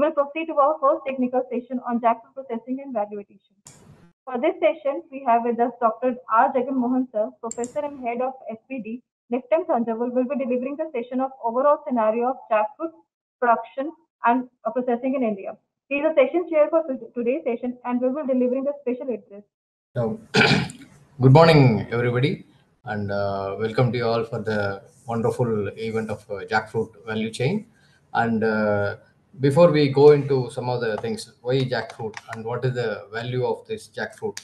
will proceed to our first technical session on jackfruit processing and value addition. For this session, we have with us Dr. R. Jagan Mohan Sir, Professor and Head of SPD, NIFTEM Thanjavur, will be delivering the session of overall scenario of jackfruit production and uh, processing in India. He is a session chair for today's session and we will be delivering the special address. So, good morning, everybody, and uh, welcome to you all for the wonderful event of uh, jackfruit value chain. And uh, before we go into some of the things, why jackfruit and what is the value of this jackfruit?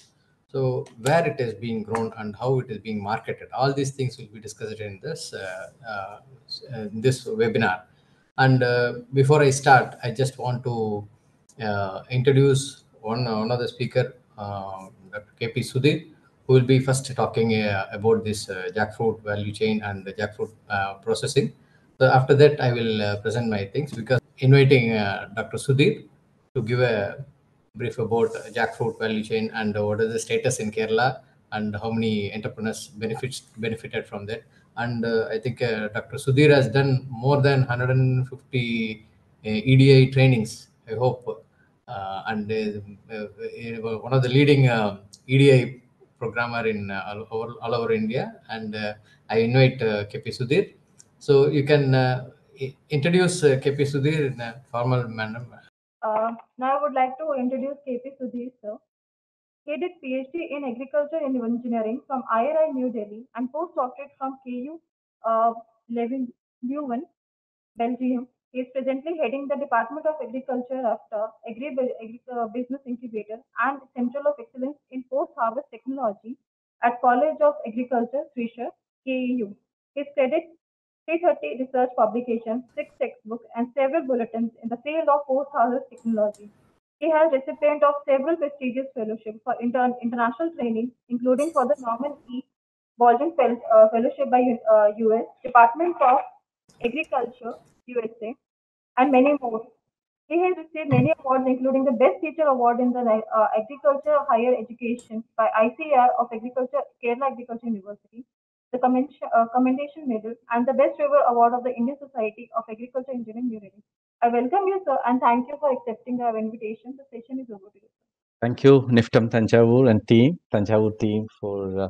So, where it is being grown and how it is being marketed, all these things will be discussed in this uh, uh, in this webinar. And uh, before I start, I just want to uh, introduce one the speaker, uh, Dr. KP Sudhir, who will be first talking uh, about this uh, jackfruit value chain and the jackfruit processing. So after that, I will present my things because inviting uh, Dr. Sudhir to give a brief about jackfruit value chain and what is the status in Kerala and how many entrepreneurs benefits benefited from that. And uh, I think uh, Dr. Sudhir has done more than 150 uh, EDI trainings. I hope, uh, and uh, one of the leading EDI programmer in all, over, all over India. And I invite uh, KP Sudhir. So you can introduce uh, KP Sudhir in a formal manner. Uh, now I would like to introduce KP Sudhir sir. He did PhD in Agriculture and Engineering from IARI New Delhi and postdoctorate from KU uh, Leuven, Belgium. He is presently heading the Department of Agriculture after Agri, Agri uh, Business Incubator and Central of Excellence in Post-Harvest Technology at College of Agriculture, Thrissur, KAU. His credit 330 research publications, six textbooks, and several bulletins in the field of post-harvest technology. He has recipient of several prestigious fellowships for inter- international training, including for the Norman E. Borlaug Fel- uh, Fellowship by uh, US Department of Agriculture, USA, and many more. He has received many awards, including the Best Teacher Award in the uh, Agriculture Higher Education by ICAR of Agriculture, Kerala Agriculture University, the commendation, uh, commendation medal, and the Best River Award of the Indian Society of Agriculture Engineering, New. I welcome you, sir, and thank you for accepting our invitation. The session is over to you. Thank you, NIFTEM Thanjavur and team, Thanjavur team, for uh,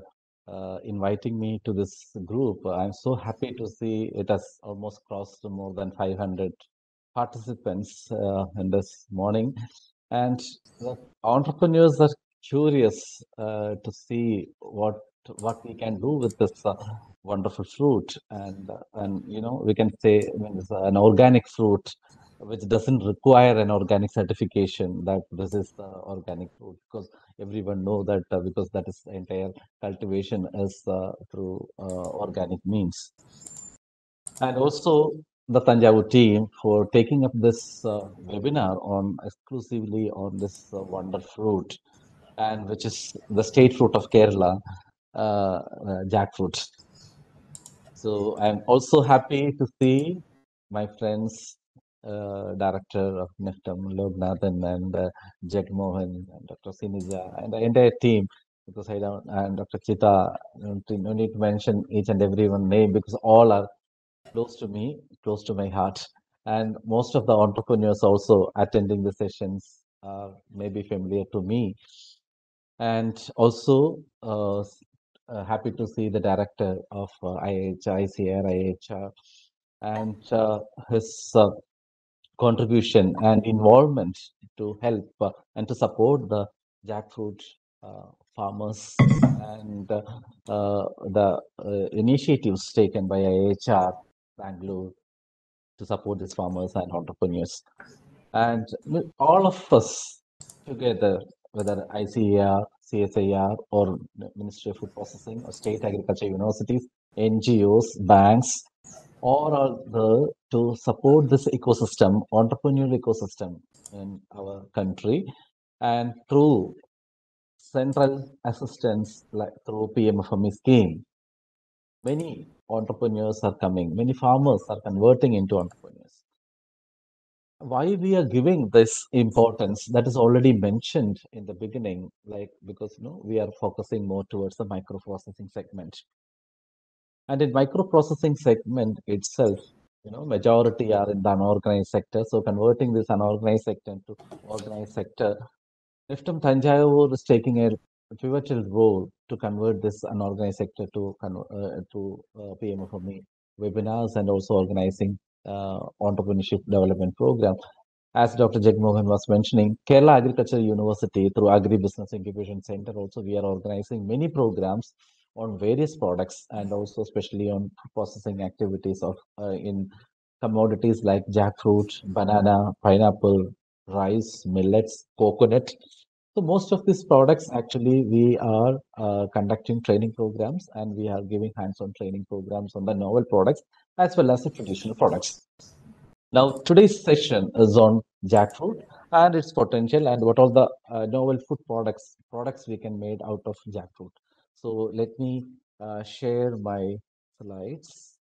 uh, inviting me to this group. I'm so happy to see it has almost crossed more than 500 participants uh, in this morning. And the entrepreneurs are curious uh, to see what what we can do with this uh, wonderful fruit. And, uh, and you know, we can say I mean, it's an organic fruit which doesn't require an organic certification that this is the organic fruit. Because everyone know that uh, because that is the entire cultivation is uh, through uh, organic means. And also the Thanjavur team for taking up this uh, webinar on exclusively on this uh, wonder fruit and which is the state fruit of Kerala. uh, uh, jackfruit so I'm also happy to see my friends uh, director of NIFTEM, Loganathan and uh, Jagmohan and Dr. Sinija and the entire team because I don't and Dr. Chita, no need to mention each and every one name because all are close to me, close to my heart. And most of the entrepreneurs also attending the sessions are maybe familiar to me. And also uh, uh, happy to see the director of uh, IIHR, ICAR, IIHR, and uh, his uh, contribution and involvement to help uh, and to support the jackfruit uh, farmers and uh, the initiatives taken by IIHR Bangalore to support these farmers and entrepreneurs. And all of us together, whether ICAR, CSIR, or Ministry of Food Processing, or state agriculture universities, NGOs, banks, are there to support this ecosystem, entrepreneurial ecosystem in our country. And through central assistance, like through PMFME scheme, many entrepreneurs are coming, many farmers are converting into entrepreneurs. Why we are giving this importance that is already mentioned in the beginning, like because you know we are focusing more towards the microprocessing segment. And in microprocessing segment itself, you know, majority are in the unorganized sector. So converting this unorganized sector into organized sector, NIFTEM Thanjavur is taking a pivotal role to convert this unorganized sector to uh, to uh, PMFME webinars and also organizing entrepreneurship development program. As Dr. Jagmohan was mentioning, Kerala Agriculture University through Agribusiness Incubation Center also we are organizing many programs on various products and also especially on processing activities of uh, in commodities like jackfruit, banana, pineapple, rice, millets, coconut. So most of these products actually we are uh, conducting training programs and we are giving hands-on training programs on the novel products as well as the traditional products. Now today's session is on jackfruit and its potential and what are the uh, novel food products products we can made out of jackfruit. So let me uh, share my slides.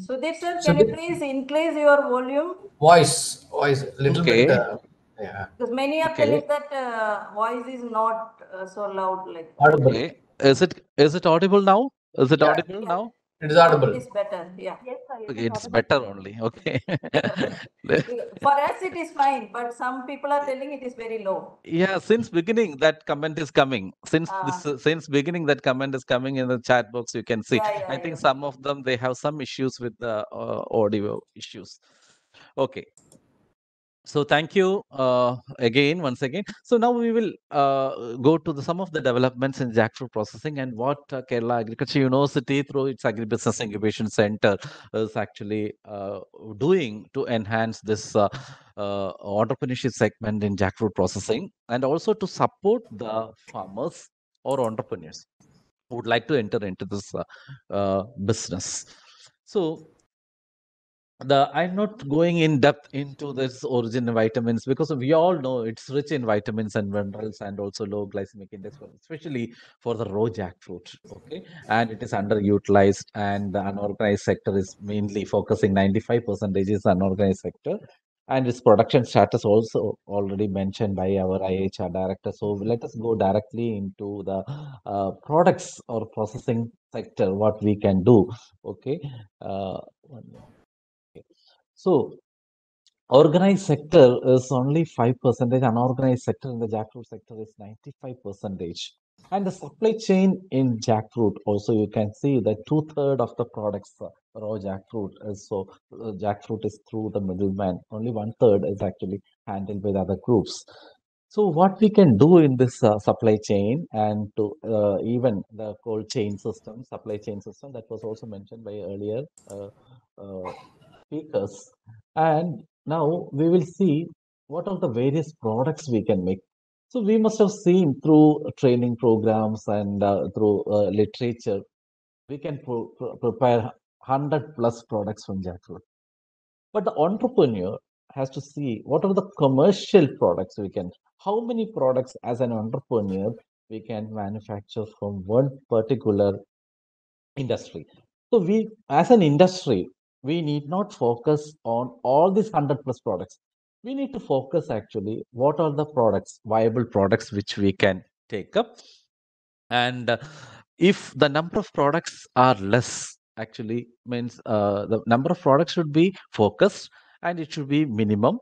Sudeep sir, can you please increase your volume? Voice, voice, little Okay. bit. Uh, yeah, Because many are Okay. telling that uh, voice is not uh, so loud. Like audible. Okay. Is it is it audible now? Is it Yeah. audible now? It is audible. it is better. Yeah. Yes, sir. it Okay, is it's audible. better only. Okay. For us, it is fine, but some people are telling it is very low. yeah, since beginning that comment is coming. Since this Ah. uh, since beginning that comment is coming in the chat box, you can see. Yeah, yeah, I think yeah. some of them they have some issues with the uh, audio issues. Okay. So thank you uh, again, once again. So now we will uh, go to the, some of the developments in jackfruit processing and what uh, Kerala Agriculture University through its Agribusiness Incubation Center is actually uh, doing to enhance this uh, uh, entrepreneurship segment in jackfruit processing and also to support the farmers or entrepreneurs who would like to enter into this business. So the I'm not going in depth into this origin of vitamins because we all know it's rich in vitamins and minerals and also low glycemic index, especially for the raw jackfruit. Okay, and it is underutilized, and the unorganized sector is mainly focusing 95 percent is unorganized sector. And its production status also already mentioned by our IIHR director. So let us go directly into the uh, products or processing sector, what we can do. Okay. Uh, one minute. So organized sector is only 5 percentage, unorganized sector in the jackfruit sector is 95 percentage. And the supply chain in jackfruit also you can see that two third of the products uh, raw jackfruit is so uh, jackfruit is through the middleman. Only one third is actually handled by the other groups. So what we can do in this uh, supply chain and to uh, even the cold chain system, supply chain system that was also mentioned by earlier uh, speakers. And now we will see what are the various products we can make. So we must have seen through training programs and uh, through uh, literature, we can pro- pro- prepare 100 plus products from jackfruit. But the entrepreneur has to see what are the commercial products we can, how many products as an entrepreneur we can manufacture from one particular industry. So we, as an industry, we need not focus on all these 100 plus products. We need to focus actually what are the products, viable products which we can take up. And uh, if the number of products are less, actually means uh, the number of products should be focused and it should be minimum.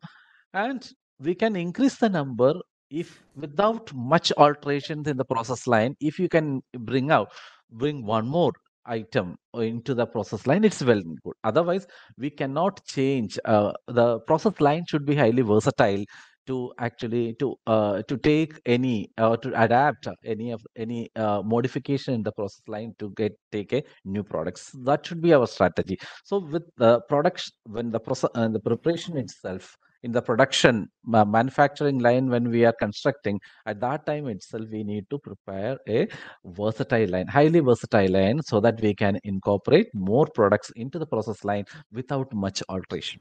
And we can increase the number if without much alterations in the process line, if you can bring out, bring one more item into the process line it's well and good. Otherwise we cannot change uh, the process line should be highly versatile to actually to uh, to take any or to adapt any of any uh, modification in the process line to get take a new products. That should be our strategy. So with the products when the process and the preparation itself in the production ma- manufacturing line when we are constructing at that time itself we need to prepare a versatile line highly versatile line so that we can incorporate more products into the process line without much alteration.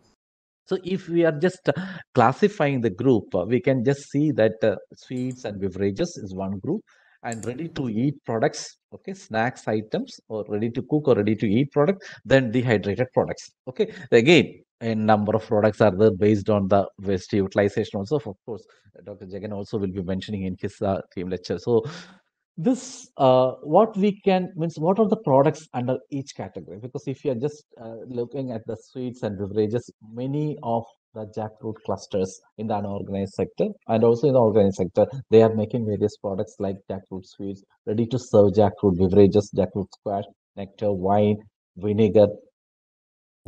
So if we are just uh, classifying the group uh, we can just see that uh, sweets and beverages is one group and ready to eat products okay? Snacks items or ready to cook or ready to eat product then dehydrated products okay? Again a number of products are there based on the waste utilization also. Of course dr jagan also will be mentioning in his uh, team lecture. So this uh, what we can means what are the products under each category? Because if you are just uh, looking at the sweets and beverages many of the jackfruit clusters in the unorganized sector and also in the organized sector. They are making various products like jackfruit sweets ready to serve jackfruit beverages jackfruit squash nectar wine vinegar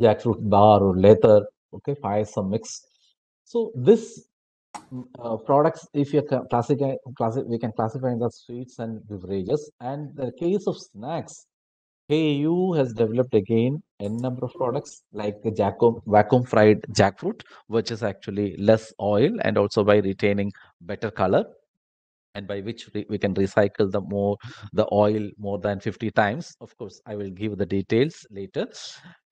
jackfruit bar or leather okay some mix. So this uh, products if you classify classify we can classify in the sweets and beverages. And the case of snacks KU has developed again n number of products like the vacuum, vacuum fried jackfruit, which is actually less oil and also by retaining better color and by which we can recycle the more the oil more than 50 times. Of course i will give the details later.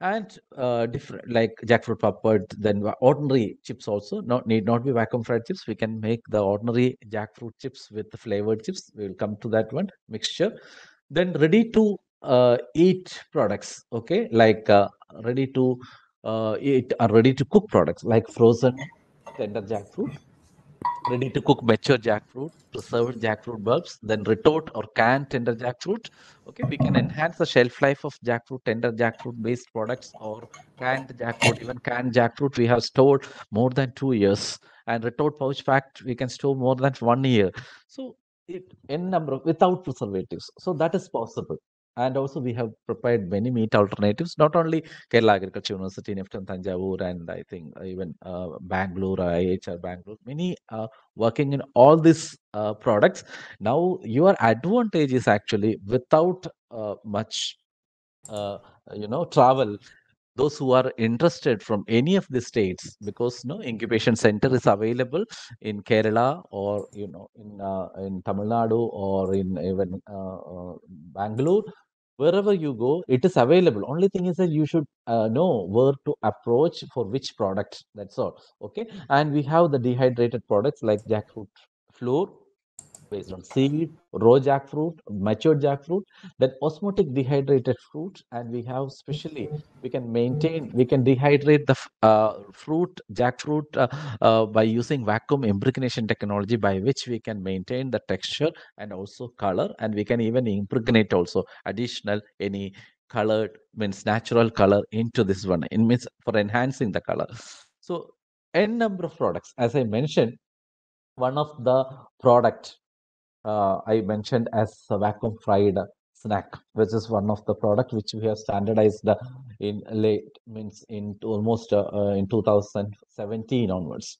And uh, different like jackfruit papad then ordinary chips also. Not need not be vacuum fried chips. We can make the ordinary jackfruit chips with the flavored chips. We will come to that one mixture. Then ready to uh, eat products okay like uh, ready to uh, eat or ready to cook products like frozen tender jackfruit ready to cook mature jackfruit, preserved jackfruit bulbs, then retort or canned tender jackfruit. Okay, we can enhance the shelf life of jackfruit, tender jackfruit based products or canned jackfruit, even canned jackfruit we have stored more than two years. And retort pouch packed, we can store more than one year. So it in number of, without preservatives. So that is possible and also we have prepared many meat alternatives not only kerala agriculture university NIFTEM Thanjavur and i think even uh, bangalore IIHR bangalore many uh, working in all these uh, products. Now your advantage is actually without uh, much uh, you know travel those who are interested from any of the states because no incubation center is available in kerala or you know in uh, in tamil nadu or in even uh, uh, bangalore wherever you go it is available. Only thing is that you should uh, know where to approach for which product that's all. Okay? And we have the dehydrated products like jackfruit flour based on seed, raw jackfruit, mature jackfruit, then osmotic dehydrated fruit, and we have specially we can maintain we can dehydrate the uh, fruit jackfruit uh, uh, by using vacuum impregnation technology, by which we can maintain the texture and also color, and we can even impregnate also additional any colored means natural color into this one. It means for enhancing the color. So n number of products, as I mentioned, one of the product I mentioned as vacuum fried snack, which is one of the product which we have standardized in late means in almost uh, uh in 2017 onwards.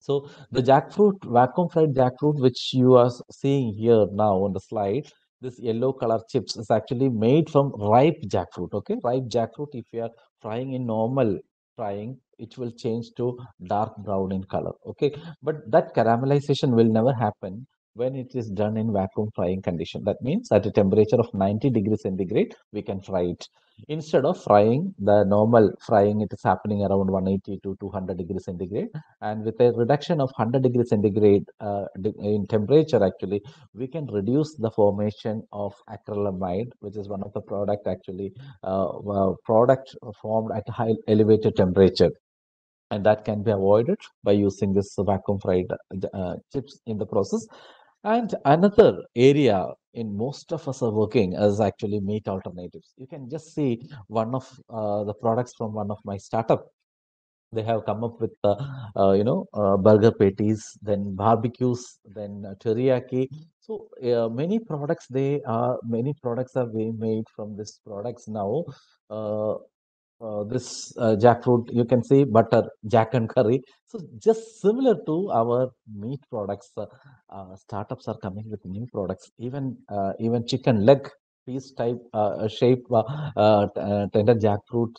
So the jackfruit vacuum fried jackfruit, which you are seeing here now on the slide, this yellow color chips is actually made from ripe jackfruit. Okay, ripe jackfruit. If you are frying in normal frying, it will change to dark brown in color. Okay, but that caramelization will never happen when it is done in vacuum frying condition. That means at a temperature of 90 degrees centigrade, we can fry it. Instead of frying the normal frying, it is happening around 180 to 200 degrees centigrade. And with a reduction of 100 degrees centigrade uh, in temperature, actually, we can reduce the formation of acrylamide, which is one of the product actually, uh, product formed at high elevated temperature and that can be avoided by using this vacuum fried uh, chips in the process and another area in most of us are working is actually meat alternatives. You can just see one of uh, the products from one of my startup. They have come up with, uh, uh, you know, uh, burger patties, then barbecues, then teriyaki. So uh, many products, they are many products are being made from these products now. Uh, this uh, jackfruit you can see butter jack and curry. So just similar to our meat products uh, uh startups are coming with new products. Even uh, even chicken leg piece type shape tender jackfruit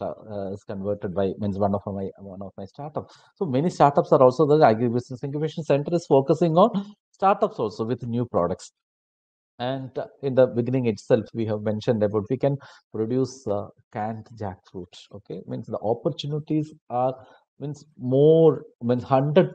is converted by means one of my one of my startups. So many startups are also the agribusiness incubation center is focusing on startups also with new products and in the beginning itself, we have mentioned about we can produce uh, canned jackfruit. Okay, means the opportunities are means more means hundred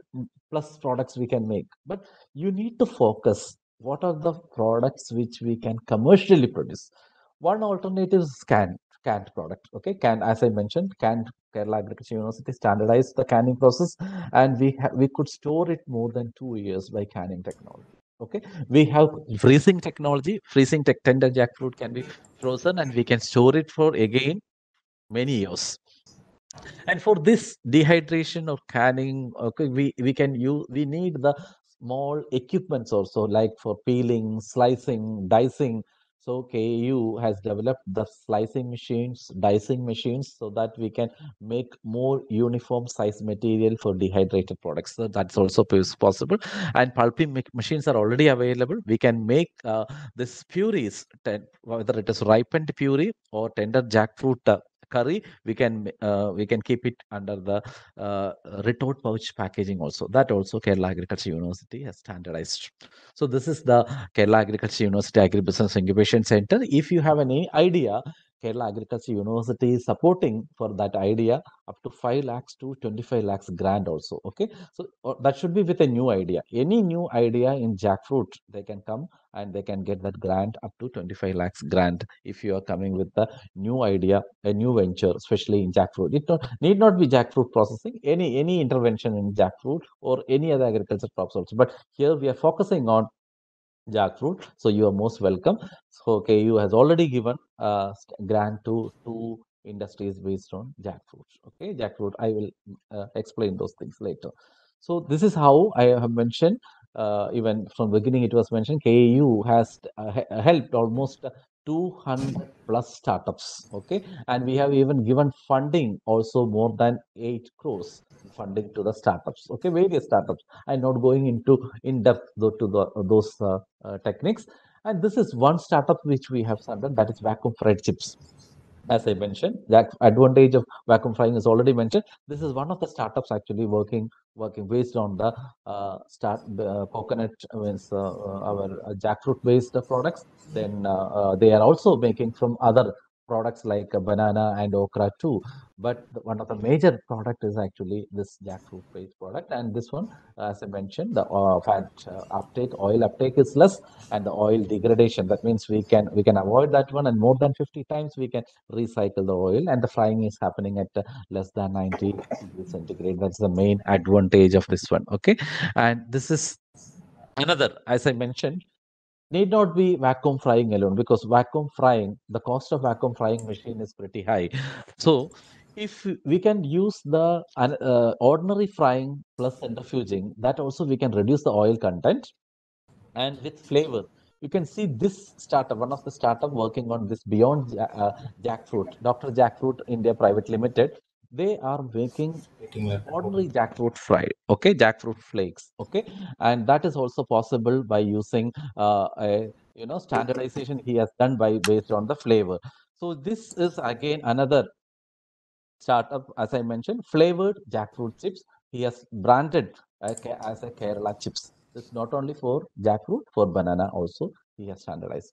plus products we can make. But you need to focus. What are the products which we can commercially produce? One alternative is canned canned product. Okay, can as I mentioned, canned Kerala Agriculture University standardized the canning process, and we we could store it more than two years by canning technology. Okay, we have freezing technology. Freezing tech tender jackfruit can be frozen, and we can store it for again many years. And for this dehydration or canning, okay, we we can use we need the small equipments also, like for peeling, slicing, dicing. So KU has developed the slicing machines, dicing machines, so that we can make more uniform size material for dehydrated products. So that's also possible. And pulping machines are already available. We can make uh, this purees, whether it is ripened puree or tender jackfruit uh, curry we can uh, we can keep it under the uh, retort pouch packaging also. That also kerala agriculture university has standardized. So this is the kerala agriculture university agribusiness incubation center. If you have any idea kerala agriculture university is supporting for that idea up to 5 lakhs to 25 lakhs grant also okay so uh, that should be with a new idea any new idea in jackfruit they can come and they can get that grant up to 25 lakhs grant if you are coming with the new idea, a new venture, especially in jackfruit. It not, need not be jackfruit processing, any any intervention in jackfruit or any other agriculture crops also. But here we are focusing on jackfruit. So you are most welcome. So KU has already given a grant to two industries based on jackfruit. Okay, jackfruit. I will uh, explain those things later. So this is how I have mentioned. Uh, even from beginning, it was mentioned. KU has uh, helped almost 200 plus startups. Okay, and we have even given funding also more than eight crores funding to the startups. Okay, various startups. I'm not going into in depth though to the, those uh, uh, techniques. And this is one startup which we have started that is vacuum fried chips. As I mentioned, The advantage of vacuum frying is already mentioned. This is one of the startups actually working working based on the uh, start uh, coconut means uh, our jackfruit based products. Then they are also making from other products like banana and okra too. But one of the major product is actually this jackfruit based product. And this one, as I mentioned, the uh, fat uh, uptake, oil uptake is less, and the oil degradation. That means we can we can avoid that one, and more than 50 times we can recycle the oil, and the frying is happening at uh, less than 90 degrees centigrade. That's the main advantage of this one. Okay, and this is another, as I mentioned, need not be vacuum frying alone because vacuum frying the cost of vacuum frying machine is pretty high. So if we can use the uh, ordinary frying plus centrifuging that also we can reduce the oil content. And with flavor you can see this startup one of the startup working on this beyond uh, jackfruit dr jackfruit india private limited they are making ordinary jackfruit fried okay? Jackfruit flakes okay? And that is also possible by using uh, a you know standardization he has done by based on the flavor. So this is again another startup as i mentioned flavored jackfruit chips he has branded as a kerala chips. It's not only for jackfruit for banana also he has standardized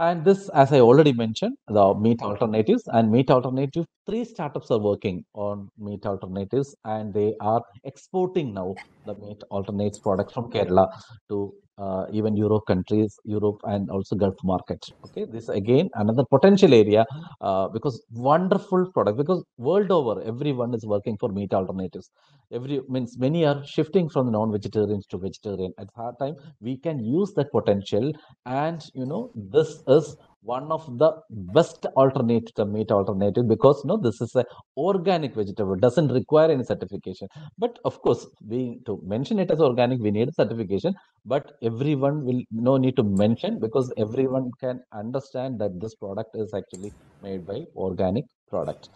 and this, as I already mentioned, the meat alternatives and meat alternative, three startups are working on meat alternatives and they are exporting now the meat alternatives products from Kerala to uh, even Europe countries, Europe and also Gulf market. Okay, this again another potential area uh, because wonderful product because world over everyone is working for meat alternatives. Every means many are shifting from non-vegetarians to vegetarian. At that time, we can use that potential, and you know this is one of the best alternative to meat alternative because no this is a organic vegetable doesn't require any certification. But of course we to mention it as organic we need a certification but everyone will no need to mention because everyone can understand that this product is actually made by organic product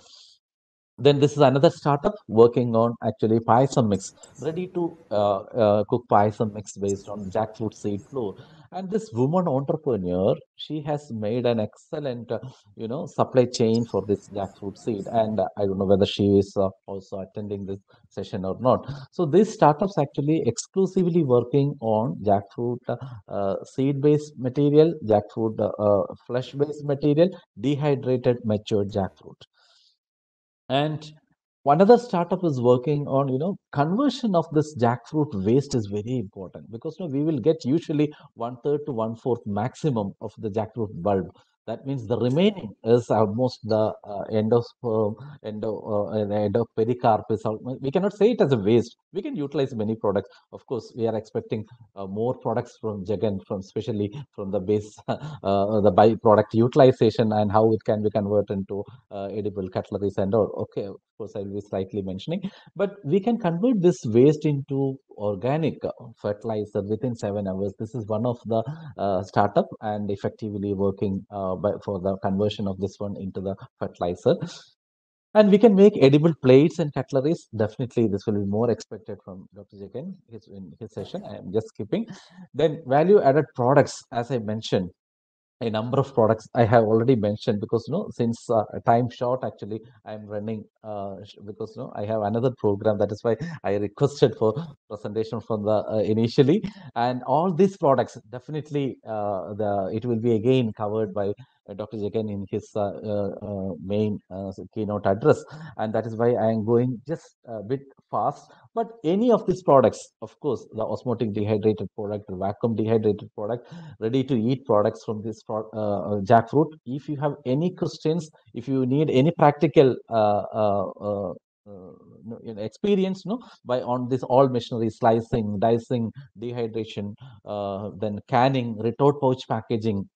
then this is another startup working on actually payasam mix ready to uh, uh, cook payasam mix based on jackfruit seed flour. And this woman entrepreneur she has made an excellent uh, you know supply chain for this jackfruit seed. And uh, i don't know whether she is uh, also attending this session or not. So these startups actually exclusively working on jackfruit uh, seed based material jackfruit flesh based material dehydrated matured jackfruit and another startup is working on you know conversion of this jackfruit waste is very important because you know, we will get usually one third to one fourth maximum of the jackfruit bulb That means the remaining is almost the uh, endosperm, endo, uh, the endo pericarp is al- we cannot say it as a waste. We can utilize many products. Of course, we are expecting uh, more products from Jagan, from especially from the base, uh, the byproduct utilization and how it can be converted into uh, edible cutleries and all. Okay, of course, I will be slightly mentioning, but we can convert this waste into organic fertilizer within seven hours. This is one of the uh, startup and effectively working uh, by, for the conversion of this one into the fertilizer. And we can make edible plates and cutleries. Definitely, this will be more expected from Dr. Jagan his, in his session. I am just skipping. Then value added products, as I mentioned, a number of products I have already mentioned because you know since uh, time short actually I'm running uh, because you know I have another program. That is why I requested for presentation from the uh, initially. And all these products definitely uh, the it will be again covered by Dr. Jagan in his uh, uh, uh, main keynote address and that is why I am going just a bit fast but any of these products of course the osmotic dehydrated product the vacuum dehydrated product ready to eat products from this jackfruit. If you have any questions, if you need any practical uh, experience no by on this all machinery slicing dicing dehydration uh, then canning retort pouch packaging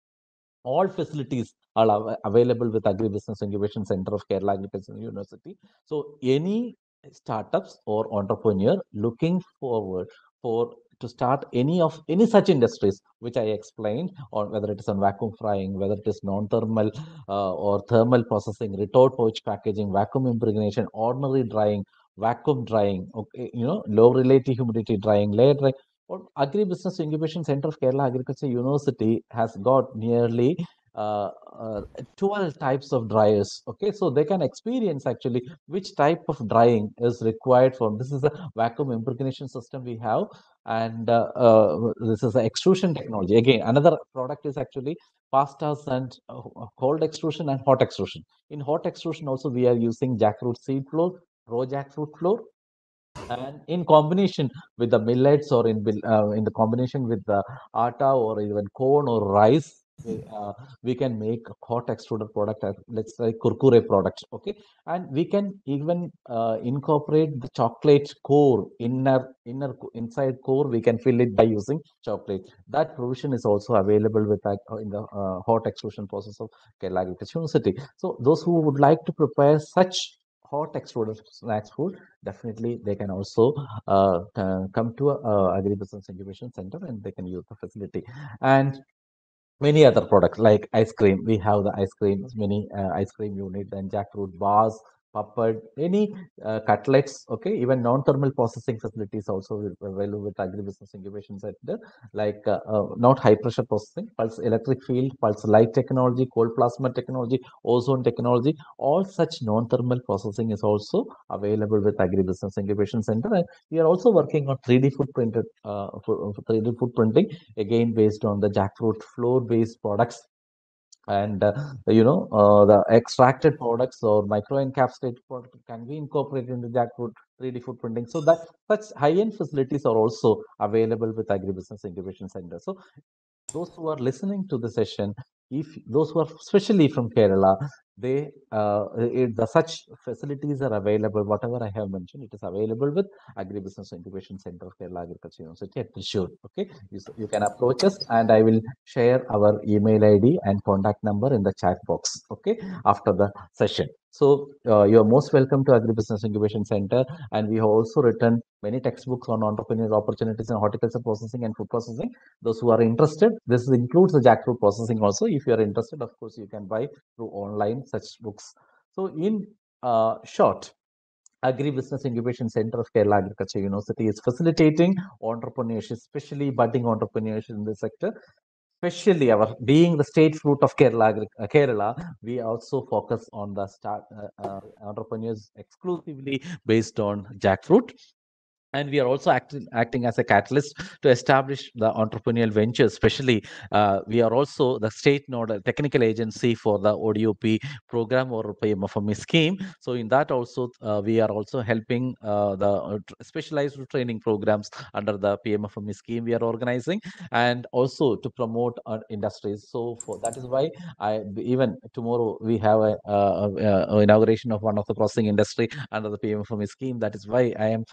all facilities are av- available with agribusiness incubation center of kerala agriculture university. So any startups or entrepreneur looking forward for to start any of any such industries which i explained or whether it is on vacuum frying whether it is non-thermal uh, or thermal processing retort pouch packaging vacuum impregnation ordinary drying vacuum drying okay you know low relative humidity drying layer drying or agribusiness incubation center of kerala agriculture university has got nearly uh, uh, 12 types of dryers okay? So they can experience actually which type of drying is required for this is a vacuum impregnation system we have and uh, uh, this is the extrusion technology. Again another product is actually pastas and uh, cold extrusion and hot extrusion. In hot extrusion also we are using jackfruit seed flour raw jackfruit flour and in combination with the millets or in uh, in the combination with the atta or even corn or rice we, uh, we can make a hot extruded product let's say kurkure product okay? And we can even uh, incorporate the chocolate core inner inner inside core we can fill it by using chocolate. That provision is also available with that uh, in the uh, hot extrusion process of kerala agriculture university. So those who would like to prepare such hot extruded snacks food definitely they can also uh, come to a, agribusiness incubation center and they can use the facility. And many other products like ice cream. We have the ice cream many uh, ice cream unit and jackfruit bars papad any uh, cutlets okay? Even non-thermal processing facilities also available with agribusiness incubation center like uh, uh, not high pressure processing pulse electric field pulse light technology cold plasma technology ozone technology all such non-thermal processing is also available with agribusiness incubation center. And we are also working on 3d food printed uh, for, for 3d food printing again based on the jackfruit flour based products and uh, you know uh, the extracted products or micro encapsulated product can be incorporated into jackfruit 3d food printing. So that such high-end facilities are also available with agribusiness incubation center so those who are listening to the session, if those who are especially from Kerala, they uh, it, the such facilities are available. Whatever I have mentioned, it is available with Agribusiness Incubation Center of Kerala Agriculture University at Thrissur. Okay, you, you can approach us, and I will share our email ID and contact number in the chat box. Okay, after the session. So uh, you are most welcome to Agribusiness Incubation Center, and we have also written many textbooks on entrepreneurial opportunities in horticulture processing and food processing. Those who are interested this includes the jackfruit processing also. If you are interested of course you can buy through online such books. So in uh, short agribusiness incubation center of kerala agriculture university is facilitating entrepreneurship especially budding entrepreneurship in this sector especially our being the state fruit of kerala uh, kerala we also focus on the start uh, uh, entrepreneurs exclusively based on jackfruit and we are also acting, acting as a catalyst to establish the entrepreneurial ventures especially uh, we are also the state nodal technical agency for the odop program or pmfme scheme. So in that also uh, we are also helping uh, the uh, specialized training programs under the pmfme scheme we are organizing and also to promote our industries. So for that is why i even tomorrow we have a, uh uh inauguration of one of the processing industry under the pmfme scheme. That is why i am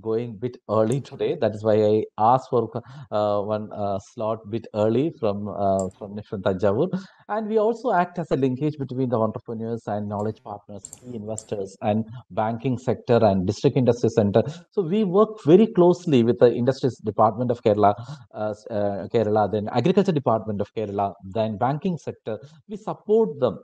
going bit early today. That is why I asked for uh, one uh, slot bit early from uh, from from Thanjavur. And we also act as a linkage between the entrepreneurs and knowledge partners, key investors, and banking sector and district industry center. So we work very closely with the industries department of Kerala, uh, uh, Kerala, then agriculture department of Kerala, then banking sector. We support them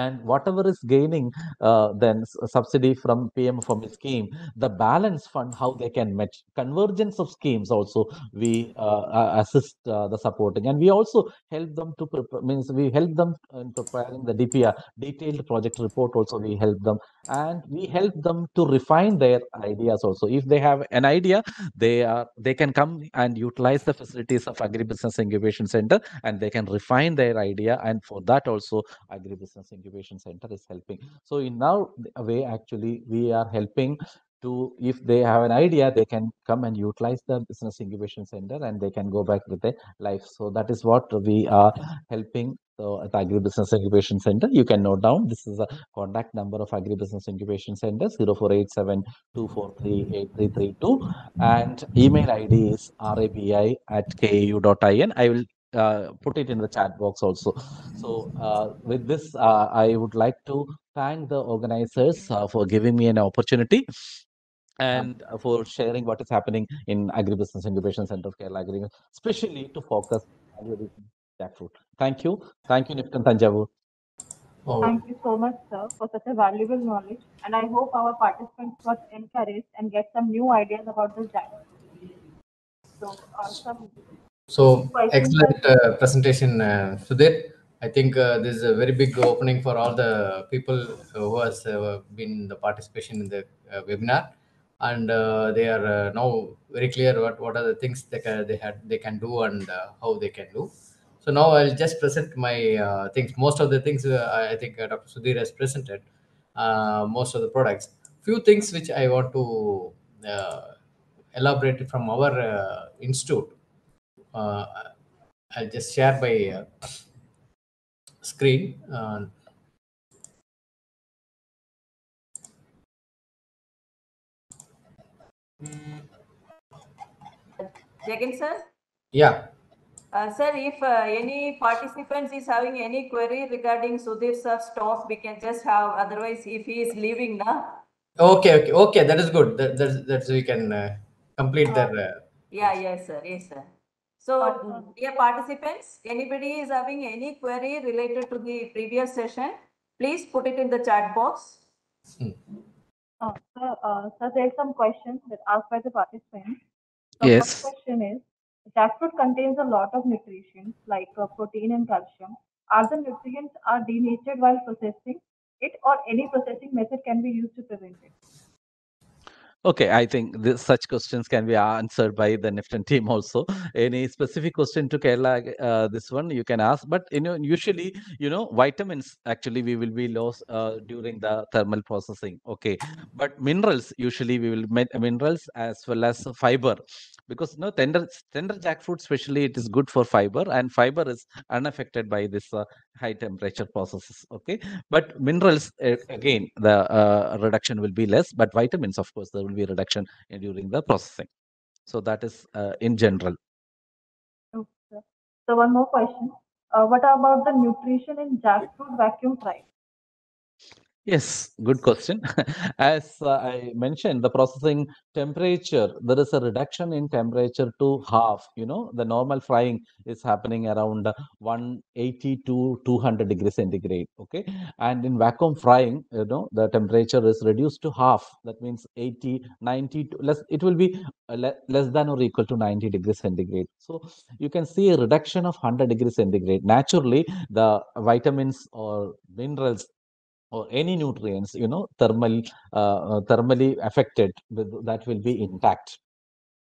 and whatever is gaining uh, then subsidy from PMFME scheme the balance fund how they can match. Convergence of schemes also we uh, assist uh, the supporting. And we also help them to prepare means we help them in preparing the dpr detailed project report also we help them. And we help them to refine their ideas also. If they have an idea they are they can come and utilize the facilities of agribusiness incubation center and they can refine their idea. And for that also agribusiness incubation center is helping. So in our way actually we are helping to if they have an idea they can come and utilize the business incubation center and they can go back with their life. So that is what we are helping so at agribusiness incubation center. You can note down this is a contact number of agribusiness incubation center 0487 243 8332 and email id is rabi at kau.in i will uh, put it in the chat box also so uh, with this, uh, I would like to thank the organizers uh, for giving me an opportunity and uh, for sharing what is happening in Agribusiness Incubation Center of Kerala Agri, especially to focus on value addition jackfruit. Thank you. Thank you, NIFTEM Thanjavur. Oh, Thank you so much, sir, for such a valuable knowledge. And I hope our participants got encouraged and get some new ideas about this diet. So, uh, some So excellent uh, presentation, uh, Sudhir. I think uh, this is a very big opening for all the people who has uh, been the participation in the uh, webinar, and uh, they are uh, now very clear what, what are the things they can, they had they can do and uh, how they can do. So now I'll just present my uh, things. Most of the things uh, I think uh, Dr. Sudhir has presented. Uh, most of the products. Few things which I want to uh, elaborate from our uh, institute I'll just share my uh, screen. Uh, Jagan sir? yeah, Uh, sir, if uh, any participants is having any query regarding Sudhir sir's talk, we can just have, otherwise if he is leaving now. okay, okay, okay. That is good. That, that's that's we can uh, complete. Uh, Yeah, yes, sir, yes, sir. So, dear participants, anybody is having any query related to the previous session, please put it in the chat box. Uh, sir, uh, sir, there are some questions that asked by the participants. The Yes. first question is, jackfruit contains a lot of nutrients like uh, protein and calcium. Are the nutrients are denatured while processing it, or any processing method can be used to prevent it? Okay, I think this, such questions can be answered by the NIFTEM team also. Any specific question to Kerala, uh, this one you can ask. But you know, usually, you know, vitamins actually we will be lost uh, during the thermal processing. Okay, but minerals usually we will minerals as well as fiber, because you no tender tender jackfruit especially it is good for fiber and fiber is unaffected by this uh, high temperature processes. Okay, but minerals again the uh, reduction will be less but vitamins of course there will be reduction in- during the processing so that is uh, in general Okay. So one more question. Uh, what about the nutrition in jackfruit vacuum fry? Yes, good question. As uh, I mentioned, the processing temperature, there is a reduction in temperature to half. You know, the normal frying is happening around uh, 180 to 200 degrees centigrade. Okay. And in vacuum frying, you know, the temperature is reduced to half. That means 80, 90, to less, it will be uh, le- less than or equal to 90 degrees centigrade. So you can see a reduction of 100 degrees centigrade. Naturally, the vitamins or minerals or any nutrients, you know, thermal, uh, thermally affected, that will be intact.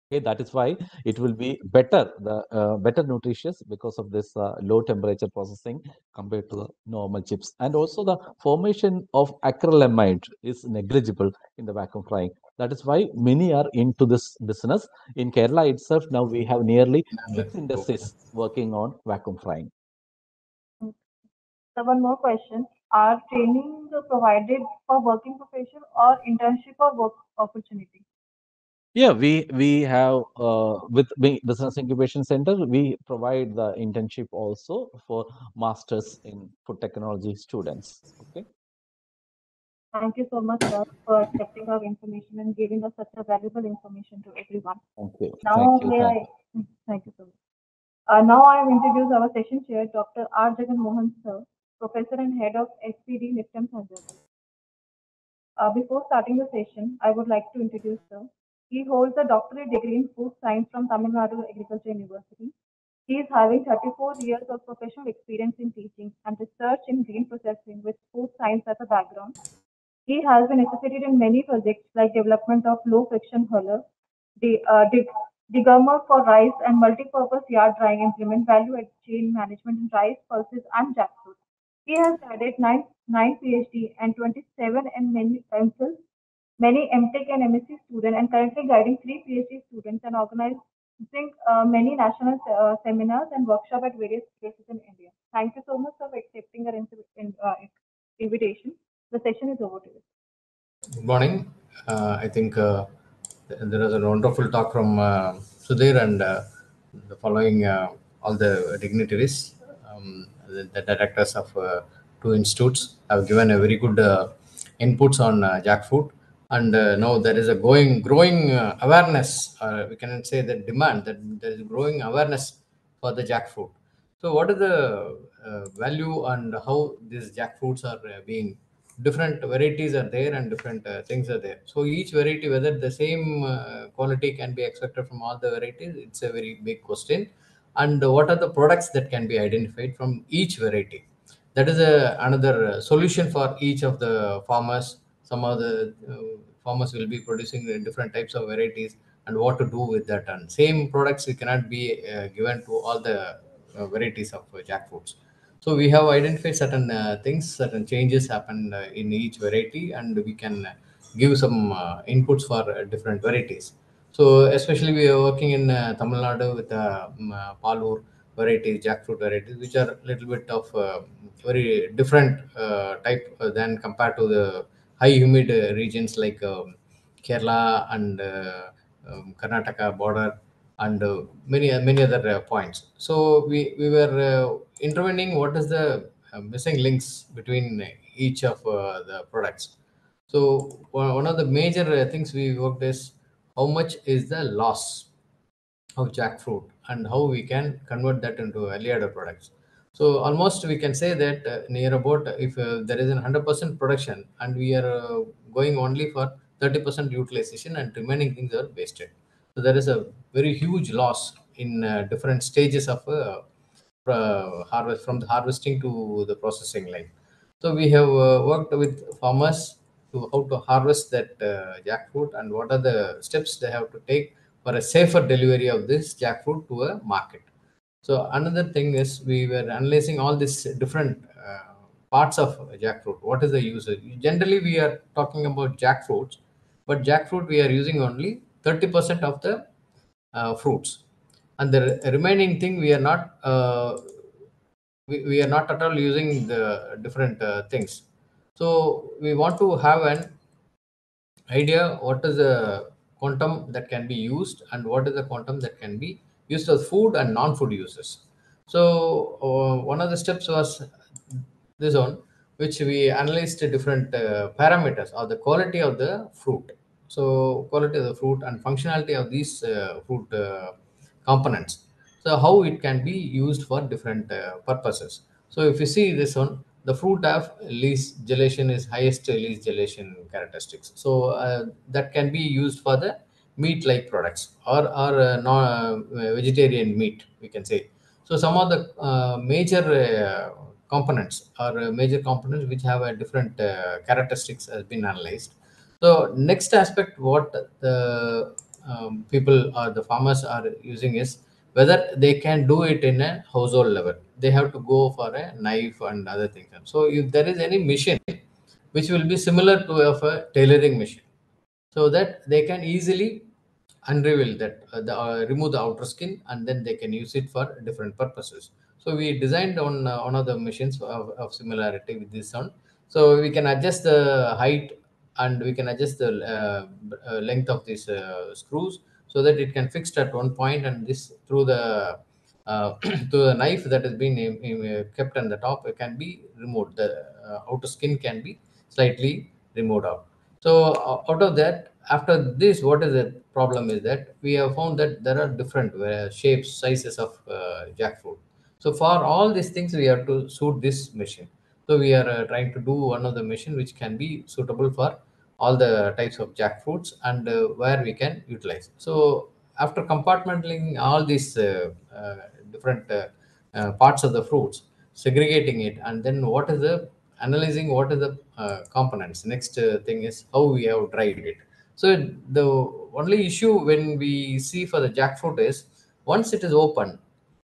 Okay, that is why it will be better, the uh, better nutritious because of this uh, low temperature processing compared to the normal chips. And also the formation of acrylamide is negligible in the vacuum frying. That is why many are into this business. In Kerala itself, now we have nearly six industries working on vacuum frying. So one more question. Are training provided for working profession or internship or work opportunity? Yeah, we we have uh, with Business Incubation Center, we provide the internship also for masters in food technology students. Okay. Thank you so much, sir, for accepting our information and giving us such a valuable information to everyone. Thank you. Now, Thank you. may Thank I? Thank you so much. Uh, now I have introduce our session chair, Dr. R. Jagan Mohan, sir, Professor and Head of SPD Thanjavur. Uh, before starting the session, I would like to introduce sir. He holds a doctorate degree in food science from Tamil Nadu Agriculture University. He is having 34 years of professional experience in teaching and research in green processing with food science as a background. He has been associated in many projects like development of low friction huller, the uh, for rice and multi-purpose yard drying implement, value chain management in rice, pulses and jackfruit. He has added nine, nine PhD and 27 and many MPhil, many MTech and MSc students and currently guiding three PhD students and organizing uh, many national uh, seminars and workshops at various places in India. Thank you so much for accepting our in, uh, invitation. The session is over to you. Good morning. Uh, I think uh, there was a wonderful talk from uh, Sudhir and the following all the dignitaries, um, the, the directors of uh, two institutes have given a very good uh, inputs on uh, jackfruit. And uh, now there is a going growing awareness. We can say the demand that there is growing awareness for the jackfruit. So, what is the value and how these jackfruits are being different varieties are there and different uh, things are there. So each variety, whether the same uh, quality can be expected from all the varieties, it's a very big question. And what are the products that can be identified from each variety? That is a, another uh, solution for each of the farmers. Some of the uh, farmers will be producing different types of varieties and what to do with that. And same products cannot be uh, given to all the uh, varieties of uh, jackfruits. So we have identified certain uh, things, certain changes happen in each variety, and we can give some inputs for different varieties. So especially we are working in uh, Tamil Nadu with uh, um, Palur varieties, jackfruit varieties, which are a little bit of uh, very different uh, type uh, than compared to the high humid uh, regions like um, Kerala and uh, um, Karnataka border and uh, many many other uh, points. So we we were uh, intervening what is the uh, missing links between each of uh, the products. So one of the major things we worked is how much is the loss of jackfruit and how we can convert that into value added products. So almost we can say that uh, near about if uh, there is an 100% production and we are uh, going only for 30% utilization and remaining things are wasted. So there is a very huge loss in uh, different stages of uh, uh, harvest from the harvesting to the processing line. So we have uh, worked with farmers to how to harvest that uh, jackfruit and what are the steps they have to take for a safer delivery of this jackfruit to a market. So another thing is we were analyzing all these different uh, parts of jackfruit. What is the usage? Generally, we are talking about jackfruits, but jackfruit we are using only 30% of the uh, fruits, and the remaining thing we are not uh, we, we are not at all using the different uh, things. So we want to have an idea what is the quantum that can be used and what is the quantum that can be used as food and non-food uses. So uh, one of the steps was this one, which we analyzed different uh, parameters or the quality of the fruit. So quality of the fruit and functionality of these uh, fruit uh, components. So how it can be used for different uh, purposes. So if you see this one, the fruit have least gelation is highest least gelation characteristics. So uh, that can be used for the meat-like products or or uh, non uh, vegetarian meat we can say. So some of the uh, major uh, components or uh, major components which have a different characteristics has been analyzed. So next aspect, what the um, people or the farmers are using is whether they can do it in a household level. They have to go for a knife and other things. So if there is any machine which will be similar to of a tailoring machine, so that they can easily unravel that uh, the, uh, remove the outer skin and then they can use it for different purposes so we designed on uh, one of the machines of, of similarity with this one so we can adjust the height and we can adjust the uh, uh, length of these uh, screws so that it can fixed at one point and this through the uh, through the knife that has been um, um, kept on the top it can be removed. The outer skin can be slightly removed out. So out of that after this what is the problem is that we have found that there are different uh, shapes sizes of uh, jackfruit so for all these things we have to suit this machine. So we are uh, trying to do one of the machine which can be suitable for all the types of jackfruits and uh, where we can utilize. So after compartmentalizing all these uh, uh, different parts of the fruits segregating it and then what is the analyzing what are the components. Next thing is how we have dried it. So the only issue when we see for the jackfruit is once it is open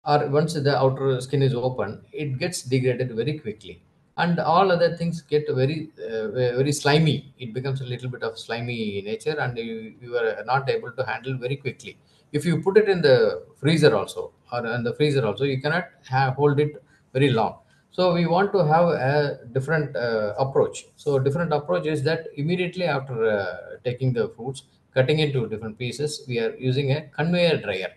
or once the outer skin is open, it gets degraded very quickly. And all other things get very, uh, very slimy. It becomes a little bit of slimy nature and you, you are not able to handle very quickly. If you put it in the freezer also, or in the freezer also, you cannot have, hold it very long. So we want to have a different uh, approach. So different approach is that immediately after uh, taking the fruits, cutting into different pieces, we are using a conveyor dryer.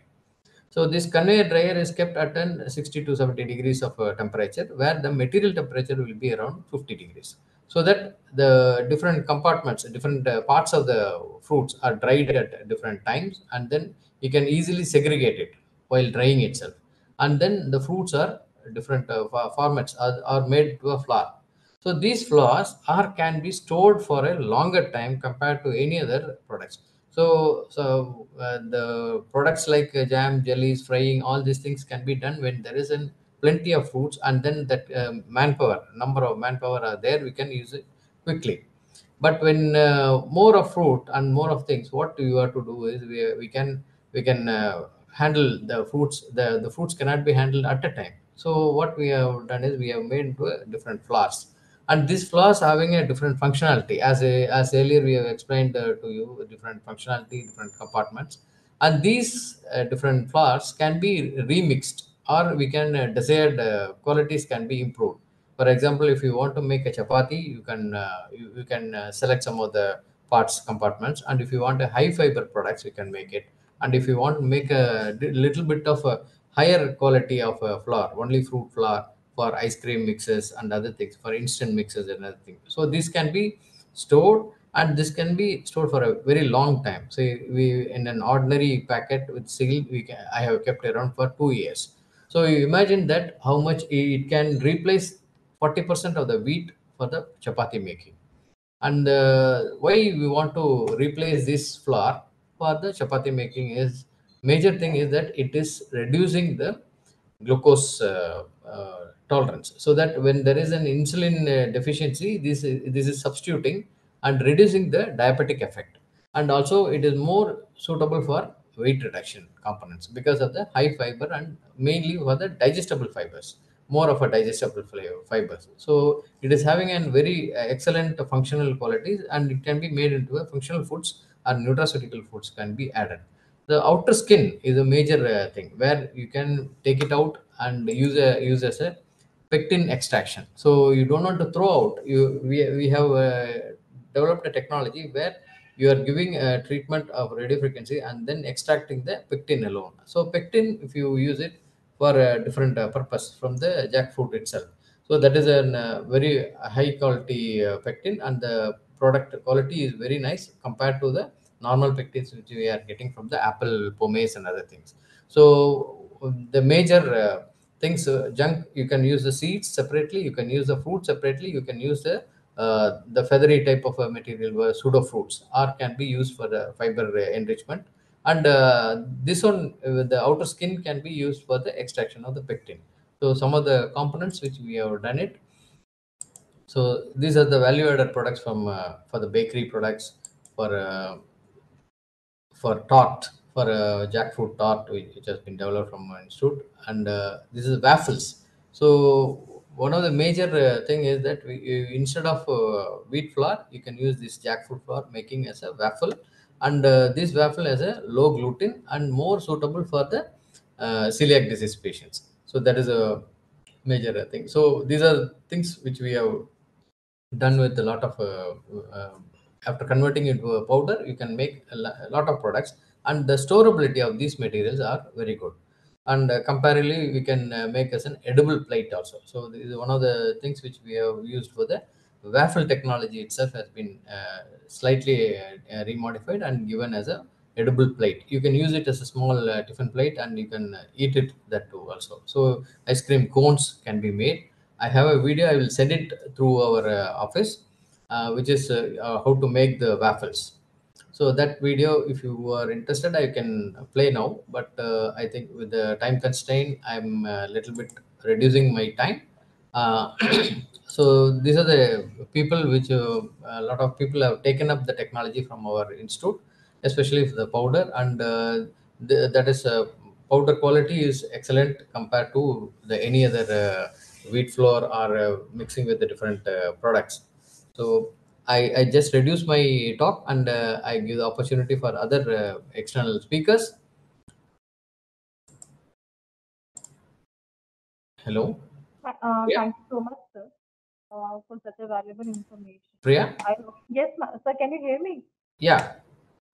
So this conveyor dryer is kept at an 60 to 70 degrees of uh, temperature, where the material temperature will be around 50 degrees. So that the different compartments, different uh, parts of the fruits are dried at different times, and then you can easily segregate it while drying itself. And then the fruits are different uh, formats are, are made to a flour. So these flours are can be stored for a longer time compared to any other products. So, so uh, the products like uh, jam, jellies, frying, all these things can be done when there is an plenty of fruits and then that um, manpower, number of manpower are there, we can use it quickly. But when uh, more of fruit and more of things, what you have to do is we, we can we can uh, handle the fruits. The the fruits cannot be handled at a time so what we have done is we have made different flours and these flours having a different functionality. As a, as earlier we have explained uh, to you different functionality different compartments. And these uh, different flours can be remixed or we can uh, desired uh, qualities can be improved. For example if you want to make a chapati you can uh, you, you, can uh, select some of the parts compartments. And if you want a high fiber products you can make it. And if you want to make a little bit of a higher quality of uh, flour, only fruit flour for ice cream mixes and other things, for instant mixes and other things. So this can be stored and this can be stored for a very long time. So we in an ordinary packet with seal, we can, I have kept around for two years. So you imagine that how much it can replace 40% of the wheat for the chapati making. And uh, why we want to replace this flour for the chapati making is major thing is that it is reducing the glucose uh, uh, tolerance. So that when there is an insulin uh, deficiency this is, this is substituting and reducing the diabetic effect. And also it is more suitable for weight reduction components because of the high fiber and mainly for the digestible fibers more of a digestible fibers. So it is having a very excellent functional qualities and it can be made into a functional foods and nutraceutical foods can be added. The outer skin is a major uh, thing where you can take it out and use a use as a pectin extraction. So you don't want to throw out. You we, we have uh, developed a technology where you are giving a treatment of radio frequency and then extracting the pectin alone. So pectin if you use it for a different uh, purpose from the jackfruit itself. So that is a uh, very high quality uh, pectin and the product quality is very nice compared to the normal pectins which we are getting from the apple pomace and other things. So the major uh, things, uh, junk, you can use the seeds separately, you can use the fruit separately, you can use the uh, the feathery type of a material, uh, pseudo fruits, or can be used for the fiber uh, enrichment. And uh, this one, the outer skin can be used for the extraction of the pectin. So some of the components which we have done it. So these are the value-added products from uh, for the bakery products for uh, for tart for jackfruit tart which, has been developed from our institute and uh, this is waffles. So one of the major uh, thing is that we, instead of uh, wheat flour, you can use this jackfruit flour making as a waffle, and this waffle has a low gluten and more suitable for the celiac disease patients. So that is a major thing. So these are things which we have done with a lot of uh, uh, after converting into a powder you can make a lot of products and the storability of these materials are very good and uh, comparatively we can uh, make as an edible plate also so this is one of the things which we have used for the waffle technology itself has been uh, slightly uh, uh, remodified and given as a edible plate you can use it as a small uh, tiffin plate and you can eat it that too also so ice cream cones can be made I have a video. I will send it through our office, which is how to make the waffles. So that video, if you are interested, I can play now. But uh, I think with the time constraint, I'm a little bit reducing my time. Uh, so these are the people which uh, a lot of people have taken up the technology from our institute, especially for the powder, and uh, that is uh, powder quality is excellent compared to the any other uh, wheat flour or uh, mixing with the different uh, products. So I, I just reduce my talk and uh, I give the opportunity for other uh, external speakers. Hello, Uh, Yeah. Thank you so much, sir, uh, for such a valuable information. Priya. I yes, ma- sir. Can you hear me? Yeah,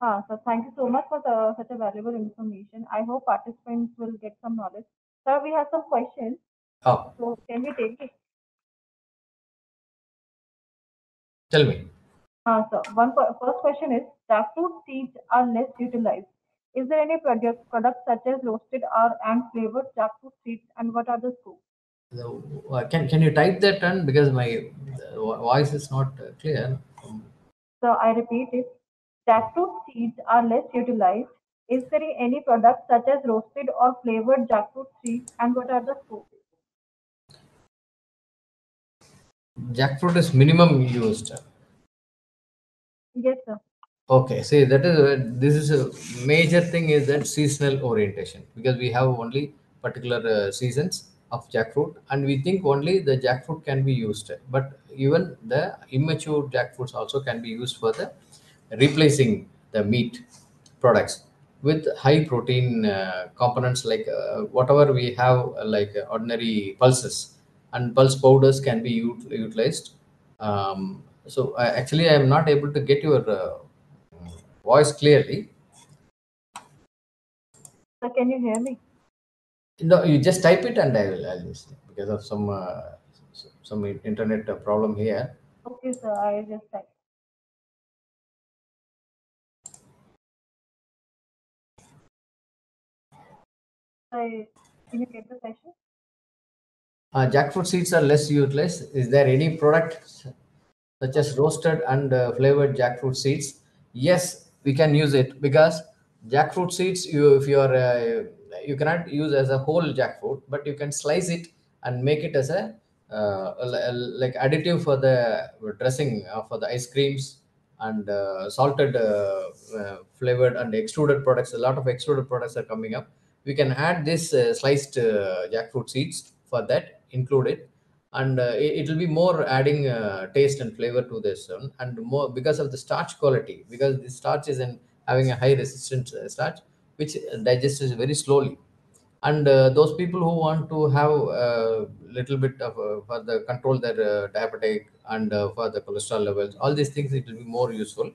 Ah, so thank you so much for the, such a valuable information. I hope participants will get some knowledge. Sir, we have some questions. oh, So can we take it? Tell me. Uh, so one first question is: jackfruit seeds are less utilized. Is there any product products such as roasted or and flavored jackfruit seeds, and what are the scopes? Uh, can can you type that one because my uh, voice is not uh, clear. So I repeat it: jackfruit seeds are less utilized. Is there any product such as roasted or flavored jackfruit seeds, and what are the scopes? Jackfruit is minimum used. Yes, sir. Okay, see that is uh, this is a major thing is that seasonal orientation because we have only particular uh, seasons of jackfruit and we think only the jackfruit can be used but even the immature jackfruits also can be used for the replacing the meat products with high protein uh, components like uh, whatever we have uh, like uh, ordinary pulses and pulse powders can be utilized um, so I, actually i am not able to get your uh, voice clearly. So can you hear me? No, you just type it and I will. I'll just because of some uh, some internet problem here. Okay, sir. I just typed. I can you get the question? Uh, jackfruit seeds are less utilized. Is there any product such as roasted and uh, flavored jackfruit seeds? Yes, we can use it because jackfruit seeds, you if you are uh, you cannot use as a whole jackfruit, but you can slice it and make it as a uh, l- like additive for the dressing uh, for the ice creams and uh, salted flavored and extruded products. A lot of extruded products are coming up. We can add this sliced jackfruit seeds for that included. And uh, it, will be more adding uh, taste and flavor to this one. And more because of the starch quality because the starch is in having a high resistance uh, starch which digests very slowly. And uh, those people who want to have a little bit of uh, for the control their uh, diabetic and uh, for the cholesterol levels all these things it will be more useful.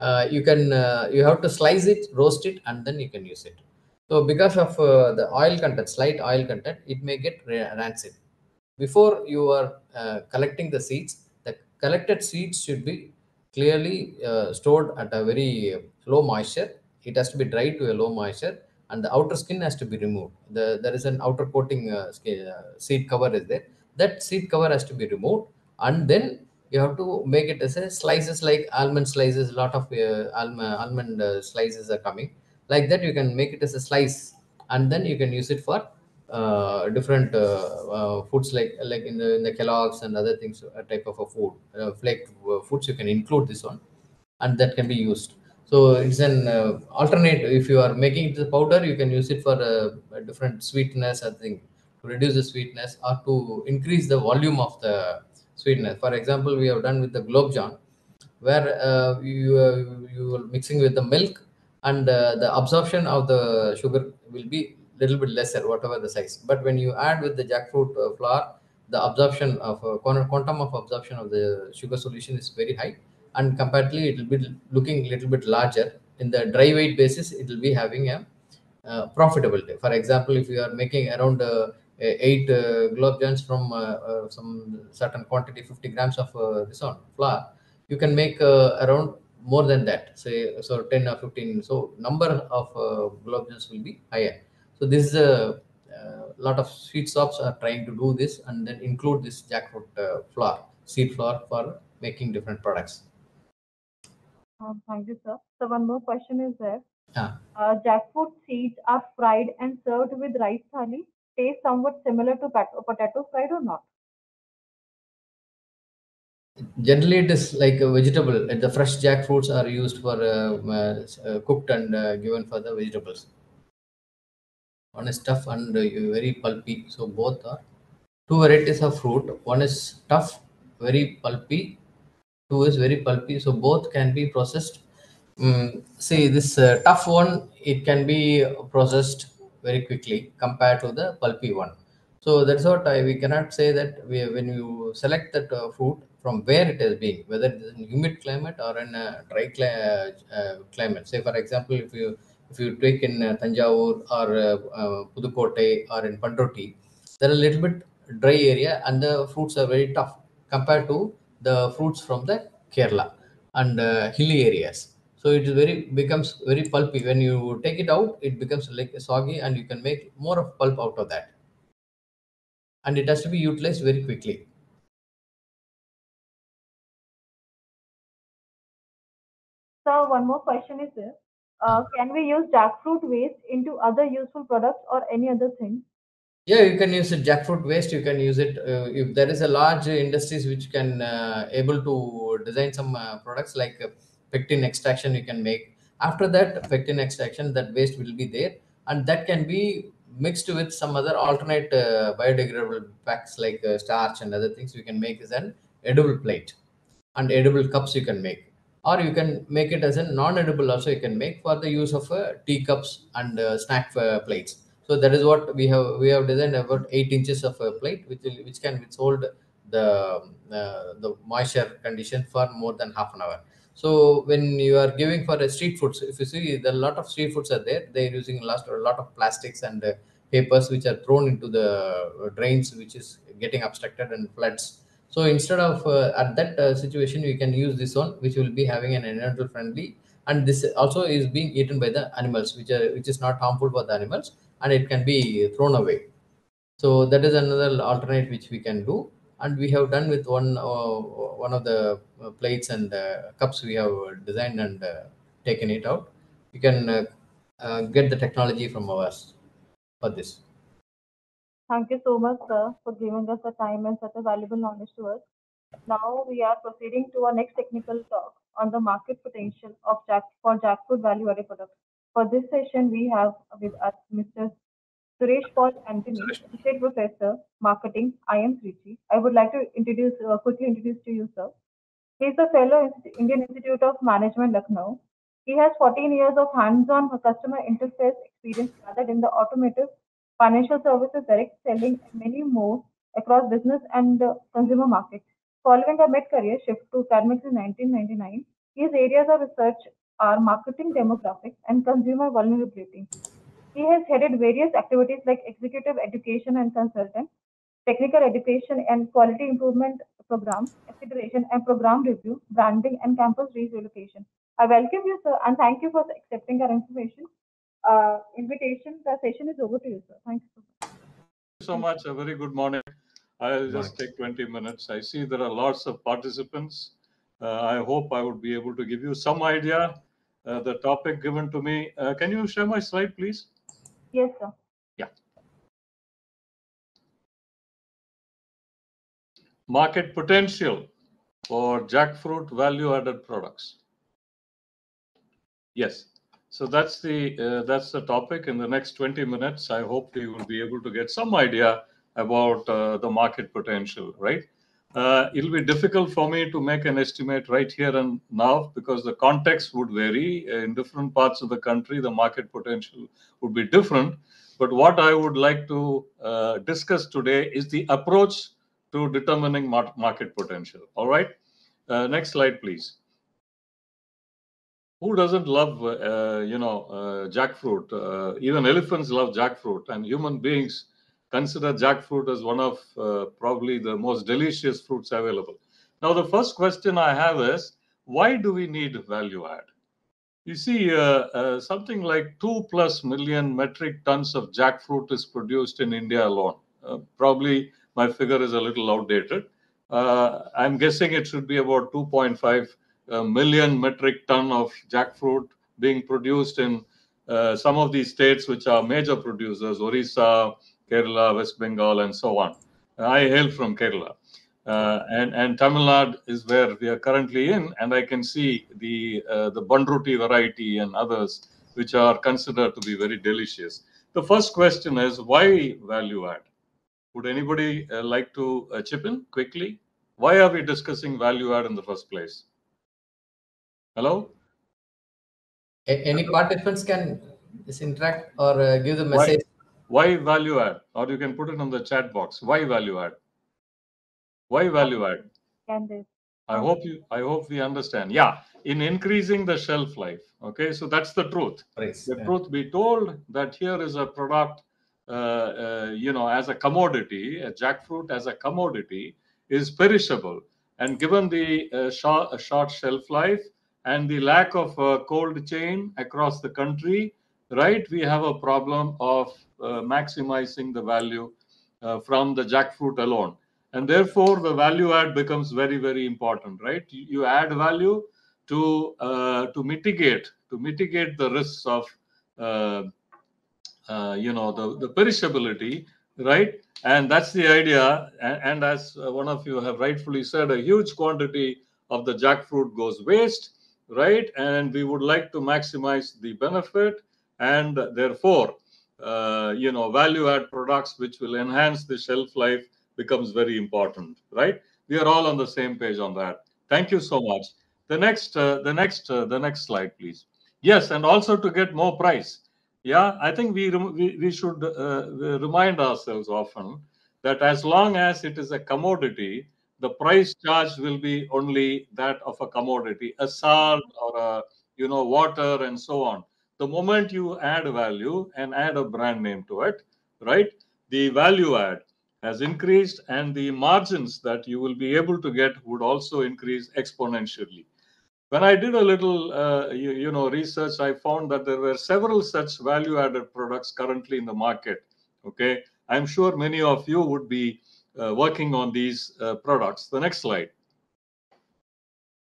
Uh, you can uh, you have to slice it roast it and then you can use it so because of uh, the oil content slight oil content it may get rancid. Before you are uh, collecting the seeds the collected seeds should be clearly uh, stored at a very low moisture. It has to be dried to a low moisture and the outer skin has to be removed. The, there is an outer coating uh, uh, seed cover is there. That seed cover has to be removed and then you have to make it as a slices like almond slices. A lot of uh, almond, almond slices are coming like that you can make it as a slice and then you can use it for uh, different uh, uh, foods like like in the in the Kellogg's and other things, a type of a food, uh, flake uh, foods. You can include this one, and that can be used. So it's an uh, alternate. If you are making it the powder, you can use it for uh, a different sweetness. I think to reduce the sweetness or to increase the volume of the sweetness. For example, we have done with the gulab jamun, where uh, you uh, you are mixing with the milk and uh, the absorption of the sugar will be little bit lesser whatever the size. But when you add with the jackfruit uh, flour the absorption of uh, quantum of absorption of the sugar solution is very high. And comparatively it will be looking a little bit larger. In the dry weight basis it will be having a uh, profitability for example if you are making around uh, eight uh, globe from uh, uh, some certain quantity 50 grams of uh, this one flour you can make uh, around more than that say so 10 or 15 so number of uh, will be higher so this is a a lot of sweet shops are trying to do this and then include this jackfruit uh, flour seed flour for making different products Um, thank you, sir. So one more question is there. yeah Uh, jackfruit seeds are fried and served with rice thali. Taste somewhat similar to potato fried or not? Generally it is like a vegetable the fresh jackfruits are used for uh, uh, uh, cooked and uh, given for the vegetables. One is tough and very pulpy so both are. Two varieties of fruit one is tough very pulpy two is very pulpy so both can be processed. Mm, see this uh, tough one it can be processed very quickly compared to the pulpy one. So that's what I, we cannot say that we, when you select that uh, fruit from where it has been whether it is in humid climate or in a dry uh, climate say for example if you if you take in uh, Thanjavur or uh, uh, or in Panruti, there are a little bit dry area and the fruits are very tough compared to the fruits from the Kerala and uh, hilly areas. So it is very becomes very pulpy. When you take it out, it becomes like soggy, and you can make more of pulp out of that. And it has to be utilized very quickly. One more question is there. Uh, can we use jackfruit waste into other useful products or any other thing? Yeah, you can use it. Jackfruit waste. You can use it uh, if there is a large industries which can uh, able to design some uh, products like uh, pectin extraction. You can make after that pectin extraction. That waste will be there, and that can be mixed with some other alternate uh, biodegradable packs like starch and other things. You can make as an edible plate and edible cups. You can make, or you can make it as a non-edible. Also, you can make for the use of uh, tea cups and uh, snack uh, plates. So that is what we have we have designed about eight inches of a plate which will, which can withhold the uh, the moisture condition for more than half an hour. So when you are giving for a street foods if you see a lot of street foods are there. They're using last a lot of plastics and uh, papers which are thrown into the drains which is getting obstructed and floods so instead of uh, at that uh, situation you can use this one which will be having an environmental friendly. And this also is being eaten by the animals which are which is not harmful for the animals and it can be thrown away. So that is another alternate which we can do. And we have done with one uh, one of the uh, plates and uh, cups we have designed and uh, taken it out. You can get the technology from us for this Thank you so much, sir, for giving us the time and such a valuable knowledge to us. Now we are proceeding to our next technical talk on the market potential of jack for jackfruit value-added products. For this session, we have with us Mr. Suresh Paul Anthony, Associate Professor, Marketing, IIM Trichy. I would like to introduce uh, quickly introduce to you, sir. He is a fellow in Indian Institute of Management, Lucknow. He has 14 years of hands-on customer interface experience gathered in the automotive, financial services, direct selling, many more across business and consumer markets. Following a mid-career shift to academics in 1999, his areas of research are marketing demographics and consumer vulnerability. He has headed various activities like executive education and consultant, technical education and quality improvement programs, acceleration and program review, branding, and campus relocation. I welcome you, sir, and thank you for accepting our information uh, invitation. The session is over to you, sir. Thank you so much. So much. A very good morning. I'll just take 20 minutes. I see there are lots of participants. Uh, I hope I would be able to give you some idea. Uh, the topic given to me. Uh, can you share my slide, please? Yes, sir. Yeah. Market potential for jackfruit value-added products. Yes. So that's the uh, that's the topic. In the next 20 minutes, I hope we will be able to get some idea about uh, the market potential, right? Uh, it'll be difficult for me to make an estimate right here and now because the context would vary in different parts of the country. The market potential would be different. But what I would like to uh, discuss today is the approach to determining mar- market potential. All right. Uh, next slide, please who doesn't love uh, you know uh, jackfruit? Uh, even elephants love jackfruit and human beings consider jackfruit as one of uh, probably the most delicious fruits available. Now the first question i have is why do we need value add? You see uh, uh, something like 2 plus million metric tons of jackfruit is produced in india alone. Probably my figure is a little outdated. I'm guessing it should be about 2.5 a million metric ton of jackfruit being produced in uh, some of these states which are major producers orissa kerala west bengal and so on. I hail from kerala. Uh, and and tamil nadu is where we are currently in and i can see the uh, the Panruti variety and others which are considered to be very delicious. The first question is why value add? Would anybody uh, like to uh, chip in quickly? Why are we discussing value add in the first place Hello? A- any participants can just interact or uh, give the message. Why, why value add? Or you can put it on the chat box. Why value add? Why value add? Can I hope you. I hope we understand. Yeah, in increasing the shelf life. Okay, so that's the truth. Price, The yeah. truth be told, that here is a product, uh, uh, you know, as a commodity, a jackfruit as a commodity is perishable, and given the uh, short, short shelf life, and the lack of a cold chain across the country, right, we have a problem of uh, maximizing the value uh, from the jackfruit alone. And therefore, the value add becomes very, very important, right? You, you add value to uh, to mitigate to mitigate the risks of uh, uh, you know the, the perishability, right? And that's the idea. And, and as one of you have rightfully said, a huge quantity of the jackfruit goes waste right? And we would like to maximize the benefit, and therefore, uh, you know, value add products which will enhance the shelf life becomes very important, right? We are all on the same page on that. Thank you so much. The next, uh, the next, uh, the next slide, please. Yes, and also to get more price. Yeah, I think we we, we should uh, remind ourselves often that as long as it is a commodity, the price charged will be only that of a commodity, a salt or a you know water and so on. The moment you add value and add a brand name to it, right? The value add has increased and the margins that you will be able to get would also increase exponentially. When I did a little, uh, you, you know, research, I found that there were several such value-added products currently in the market. Okay, I'm sure many of you would be working on these uh, products. The next slide.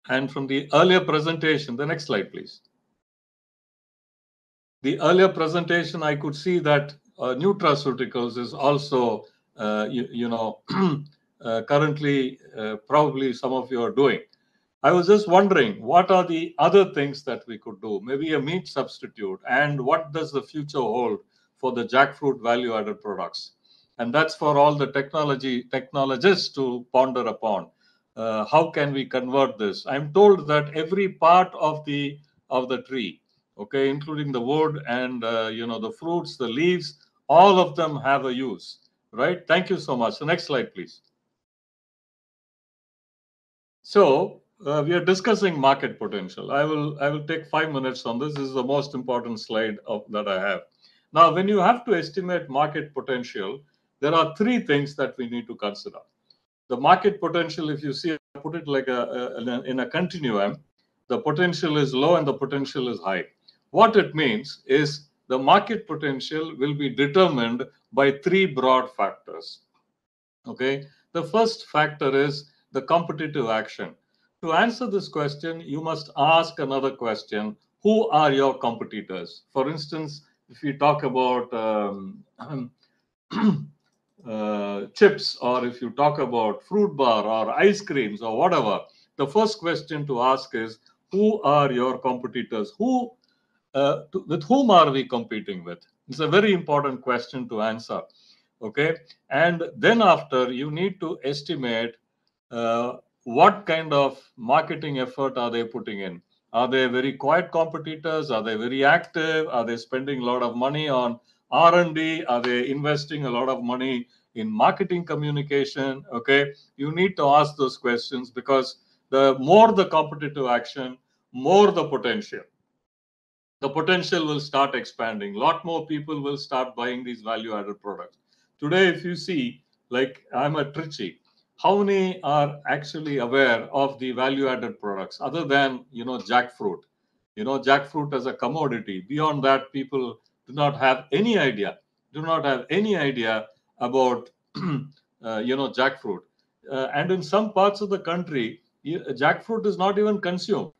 And from the earlier presentation, the next slide, please. The earlier presentation, I could see that uh, nutraceuticals is also, uh, you, you, know, uh, currently uh, probably some of you are doing. I was just wondering, what are the other things that we could do? Maybe a meat substitute, and what does the future hold for the jackfruit value-added products? And that's for all the technology technologists to ponder upon. Uh, how can we convert this? I'm told that every part of the of the tree okay including the wood and uh, you know the fruits the leaves all of them have a use right? Thank you so much. The next slide please. So uh, we are discussing market potential. I will i will take 5 minutes on this. This is the most important slide of that i have. Now when you have to estimate market potential there are three things that we need to consider. The market potential, if you see, put it like a, a, in a continuum, the potential is low and the potential is high. What it means is the market potential will be determined by three broad factors. Okay, the first factor is the competitive action. To answer this question, you must ask another question Who are your competitors? For instance, if we talk about um, uh, chips or if you talk about fruit bar or ice creams or whatever, the first question to ask is who are your competitors? Who uh, to, with whom are we competing with? It's a very important question to answer. Okay, and then after you need to estimate uh, what kind of marketing effort are they putting in. Are they very quiet competitors? Are they very active? Are they spending a lot of money on R&D? Are they investing a lot of money in marketing communication? Okay, you need to ask those questions because the more the competitive action, more the potential. The potential will start expanding. A lot more people will start buying these value-added products. Today, if you see, like I'm at Trichy, how many are actually aware of the value-added products other than you know jackfruit? You know, jackfruit as a commodity. Beyond that, people do not have any idea. Do not have any idea about uh, you know jackfruit. Uh, and in some parts of the country, jackfruit is not even consumed,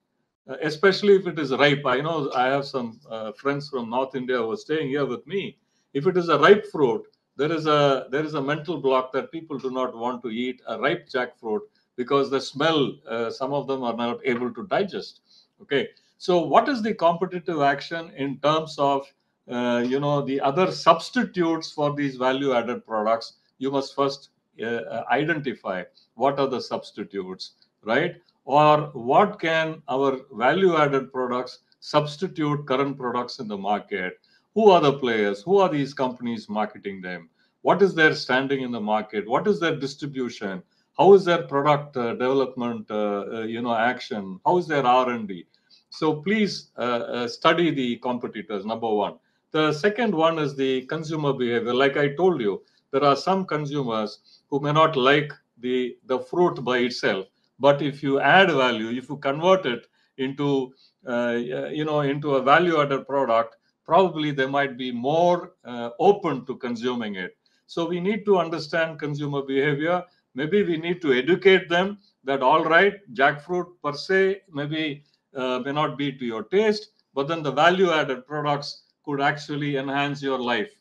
uh, especially if it is ripe. I know I have some uh, friends from North India who are staying here with me. If it is a ripe fruit, there is a there is a mental block that people do not want to eat a ripe jackfruit because the smell. Uh, some of them are not able to digest. Okay, so what is the competitive action in terms of uh, you know the other substitutes for these value-added products? You must first uh, identify what are the substitutes right? Or what can our value added products substitute current products in the market? Who are the players? Who are these companies marketing them? What is their standing in the market? What is their distribution? How is their product uh, development, uh, uh, you know, action? How is their R&D? So please uh, uh, study the competitors. Number one. The second one is the consumer behavior. Like I told you, there are some consumers who may not like the the fruit by itself but if you add value if you convert it into uh, you know into a value added product probably they might be more uh, open to consuming it so we need to understand consumer behavior maybe we need to educate them that all right jackfruit per se maybe uh, may not be to your taste but then the value added products could actually enhance your life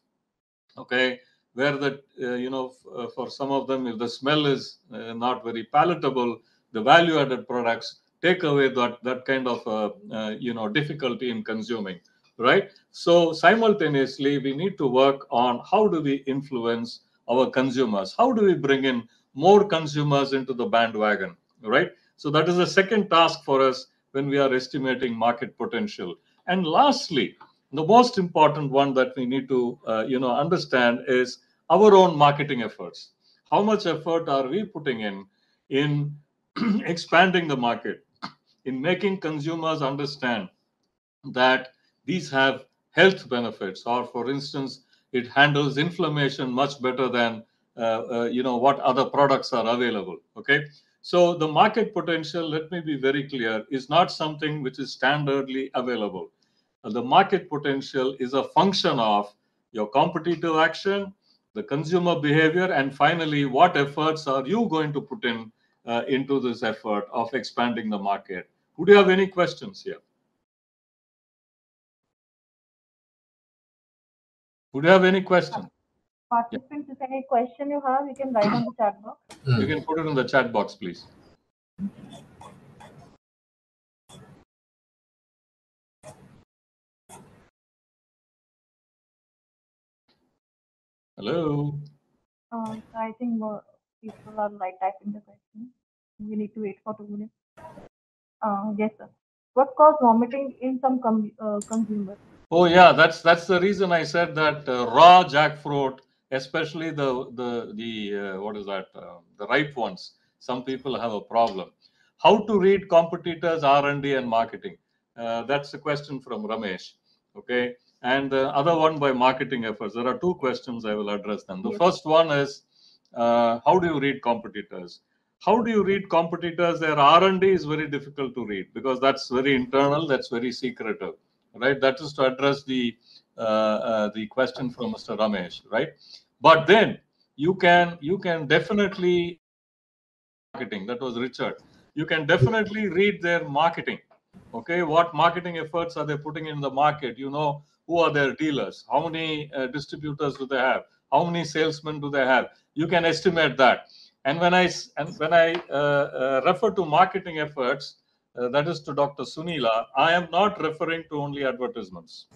okay? Where that uh, you know uh, for some of them if the smell is uh, not very palatable the value added products take away that that kind of uh, uh, you know difficulty in consuming right? So simultaneously we need to work on how do we influence our consumers? How do we bring in more consumers into the bandwagon right? So that is the second task for us when we are estimating market potential. And lastly the most important one that we need to uh, you know understand is our own marketing efforts how much effort are we putting in in expanding the market, in making consumers understand that these have health benefits, or for instance, it handles inflammation much better than uh, uh, you know what other products are available. Okay, so the market potential, let me be very clear, is not something which is standardly available. The market potential is a function of your competitive action, the consumer behavior, and finally, what efforts are you going to put in uh, into this effort of expanding the market. Would you have any questions here? Would you have any question? Participants, if any question you have, you can write on the chat box. You can put it in the chat box, please. Hello. Uh, I think more people are like typing the question. We need to wait for two minutes. Uh, yes, sir. What caused vomiting in some com- uh, consumers? Oh yeah, that's that's the reason I said that uh, raw jackfruit, especially the the the uh, what is that uh, the ripe ones. Some people have a problem. How to read competitors' R and D and marketing? Uh, that's the question from Ramesh. Okay, and the other one by marketing efforts. There are two questions I will address them. The Yes. first one is uh, how do you read competitors? How do you read competitors? Their R and D is very difficult to read because that's very internal. That's very secretive right? That is to address the uh, uh, the question from Mr. Ramesh, right? But then you can you can definitely marketing. That was Richard. You can definitely read their marketing. Okay, what marketing efforts are they putting in the market? You know who are their dealers? How many uh, distributors do they have? how many salesmen do they have? You can estimate that. And when i and when i uh, uh, refer to marketing efforts uh, that is to dr sunila i am not referring to only advertisements.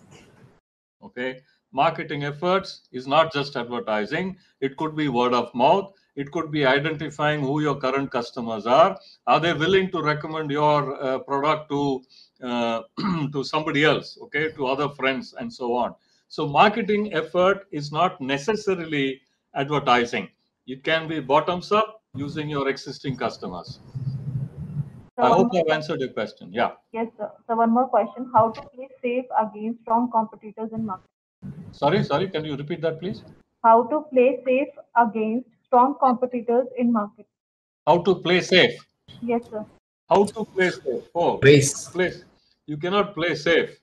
Okay? Marketing efforts is not just advertising. It could be word of mouth it could be identifying who your current customers are. Are they willing to recommend your uh, product to uh, to somebody else okay to other friends and so on? So marketing effort is not necessarily advertising. It can be bottoms up using your existing customers. So i hope i've answered your question. Yeah. Yes, sir. So one more question: How to play safe against strong competitors in market? sorry sorry can you repeat that please? How to play safe against strong competitors in market? how to play safe? Yes, sir. how to play safe? Oh Race. place you cannot play safe.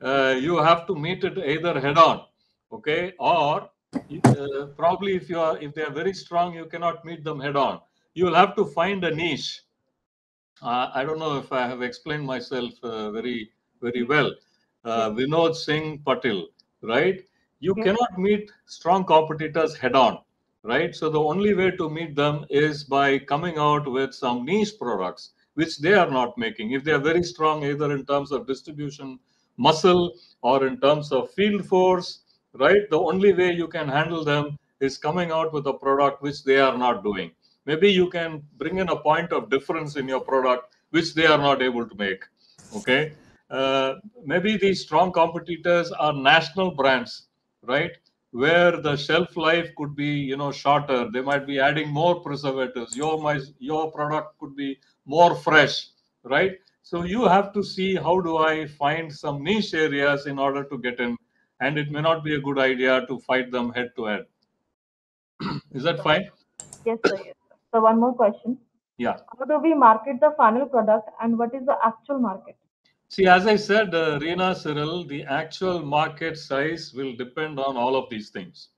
Uh, you have to meet it either head on okay? Or uh, probably if you are if they are very strong you cannot meet them head on. You will have to find a niche. Uh, i don't know if i have explained myself uh, very very well. Uh, vinod singh patil right? You Yes. cannot meet strong competitors head on right? So the only way to meet them is by coming out with some niche products which they are not making. If they are very strong either in terms of distribution muscle or in terms of field force right? The only way you can handle them is coming out with a product which they are not doing. Maybe you can bring in a point of difference in your product which they are not able to make okay? Uh, maybe these strong competitors are national brands right where the shelf life could be you know shorter. They might be adding more preservatives. Your my your product could be more fresh right? So you have to see how do i find some niche areas in order to get in and it may not be a good idea to fight them head to head. Is that fine? Yes, sir. Yes, sir. So one more question: yeah. How do we market the final product, and what is the actual market? See, as I said, uh, Reena Cyril, the actual market size will depend on all of these things.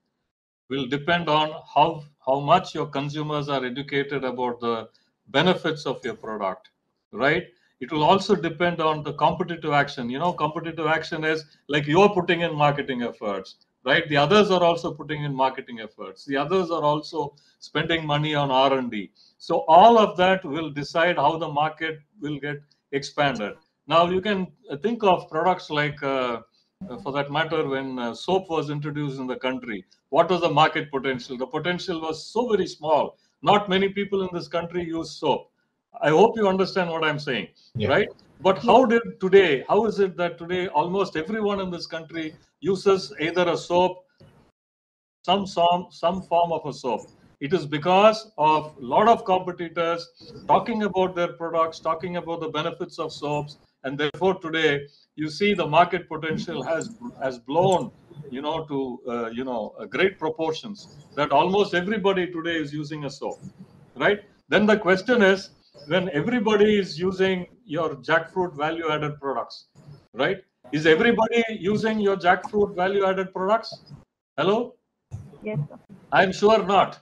Will depend on how how much your consumers are educated about the benefits of your product, right? It will also depend on the competitive action. You know, competitive action is like you're putting in marketing efforts, right? The others are also putting in marketing efforts. The others are also spending money on R and D. So all of that will decide how the market will get expanded. Now you can uh, think of products like, uh, uh, for that matter, when uh, soap was introduced in the country, what was the market potential? The potential was so very small. Not many people in this country use soap. I hope you understand what I'm saying, Yeah. right? But how did today? How is it that today almost everyone in this country uses either a soap, some some some form of a soap? It is because of a lot of competitors talking about their products, talking about the benefits of soaps, and therefore today you see the market potential has has blown, you know, to uh, you know great proportions. That almost everybody today is using a soap, right? Then the question is, when everybody is using your jackfruit value-added products, right? Is everybody using your jackfruit value-added products? Hello? Yes, sir. I'm sure not.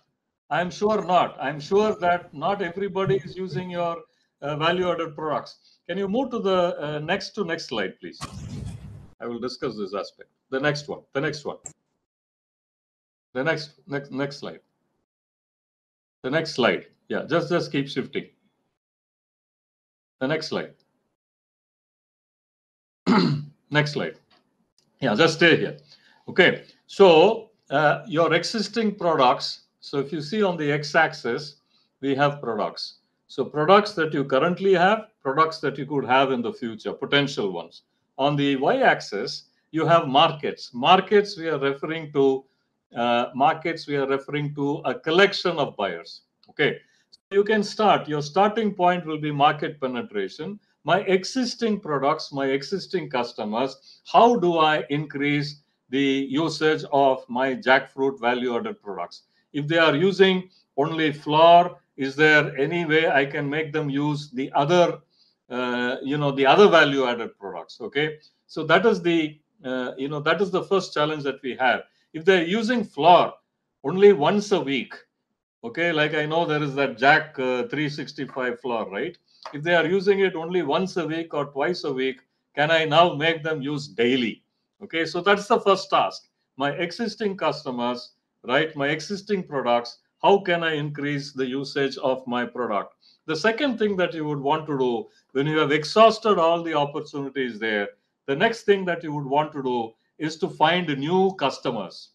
I'm sure not. I'm sure that not everybody is using your uh, value-added products. Can you move to the uh, next to next slide, please? I will discuss this aspect. The next one. The next one. The next next next slide. The next slide. Yeah, just just keep shifting. The next slide. next slide. Yeah, just stay here. Okay. So uh, your existing products. So if you see on the x-axis, we have products. So products that you currently have, products that you could have in the future, potential ones. On the y-axis, you have markets. Markets we are referring to. Uh, markets we are referring to a collection of buyers. Okay. So you can start. Your starting point will be market penetration. My existing products, my existing customers. How do I increase the usage of my jackfruit value added products. If they are using only flour, is there any way I can make them use the other, uh, you know, the other value added products? Okay, so that is the, uh, you know, that is the first challenge that we have. If they're using flour only once a week, okay, like I know there is that Jack uh, 365 flour, right? If they are using it only once a week or twice a week, can I now make them use daily? Okay, so that's the first task. My existing customers, right? My existing products, how can I increase the usage of my product? The second thing that you would want to do when you have exhausted all the opportunities there, the next thing that you would want to do is to find new customers.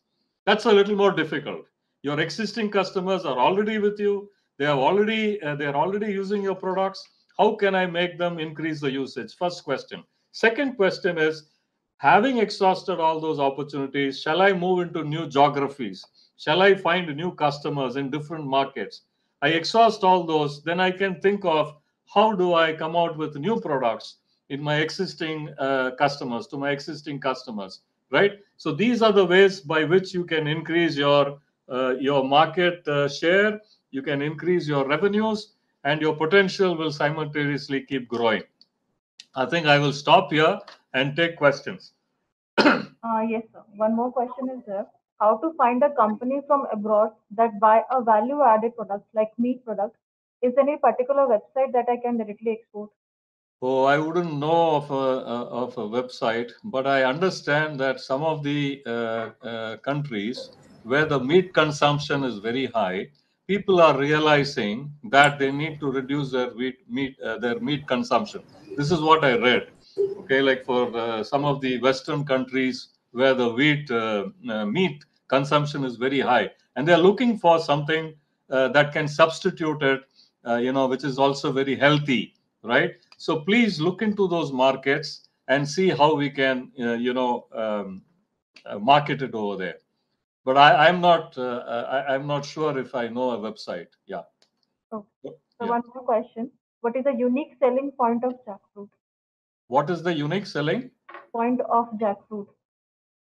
That's a little more difficult. Your existing customers are already with you. They have already uh, they are already using your products. How can I make them increase the usage? First question. Second question is having exhausted all those opportunities, shall I move into new geographies? Shall I find new customers in different markets? I exhaust all those, then I can think of how do I come out with new products in my existing uh, customers, to my existing customers, right? So these are the ways by which you can increase your uh, your market uh, share, you can increase your revenues, and your potential will simultaneously keep growing. I think I will stop here and take questions. Uh, yes, sir. One more question is there. How to find a company from abroad that buy a value-added product like meat product? Is there any particular website that I can directly export? Oh, I wouldn't know of a, of a website, but I understand that some of the uh, uh, countries where the meat consumption is very high, people are realizing that they need to reduce their meat, meat uh, their meat consumption. This is what I read. Okay, like for uh, some of the Western countries where the wheat uh, meat consumption is very high, and they're looking for something that can substitute it, you know, which is also very healthy, right? So please look into those markets and see how we can, uh, you know, um, uh, market it over there. But I, am not, uh, I, am not sure if I know a website. Yeah. Oh. So yeah. one more question: What is the unique selling point of jackfruit? What is the unique selling point of jackfruit?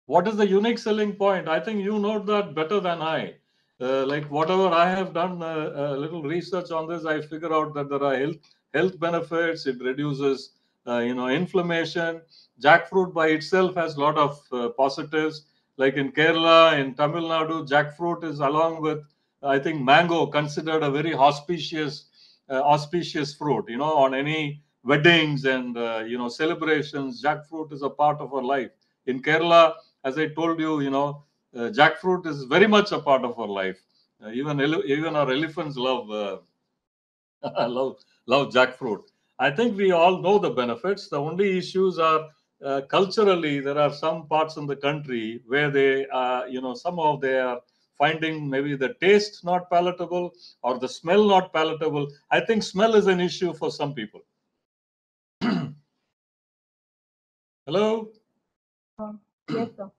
What is the unique selling point? I think you know that better than I. Uh, like whatever I have done uh, a little research on this, I figure out that there are health health benefits. It reduces, uh, you know, inflammation. Jackfruit by itself has a lot of uh, positives. Like in Kerala, in Tamil Nadu, jackfruit is along with, I think, mango considered a very auspicious, uh, auspicious fruit. You know, on any weddings and uh, you know celebrations, jackfruit is a part of our life. In Kerala, as I told you, you know, uh, jackfruit is very much a part of our life. Uh, even even our elephants love love love jackfruit. I think we all know the benefits. The only issues are uh, culturally. There are some parts in the country where they, uh, you know, somehow they are finding maybe the taste not palatable or the smell not palatable. I think smell is an issue for some people. Hello. Yes, sir.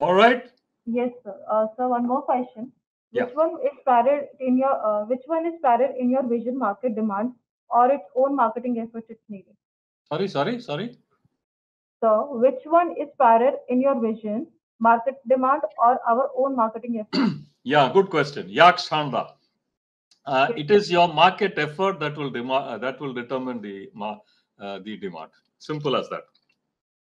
All right. Yes, sir. Uh, so one more question. Yeah. Which one is parallel in your uh, which one is parallel in your vision market demand or its own marketing efforts it's needed? Sorry, sorry, sorry. So which one is parallel in your vision market demand or our own marketing efforts? yeah, good question. Yaksh Handa. Uh, it is your market effort that will uh, that will determine the uh, the demand. Simple as that.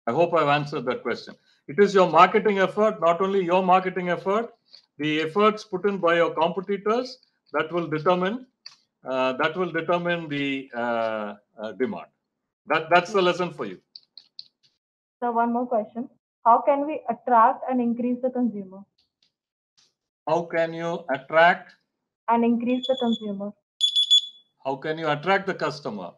I hope I've answered that question. It is your marketing effort, not only your marketing effort, the efforts put in by your competitors that will determine uh, that will determine the uh, uh, demand. That that's the lesson for you. So one more question: How can we attract and increase the consumer? How can you attract and increase the consumer? How can you attract the customer?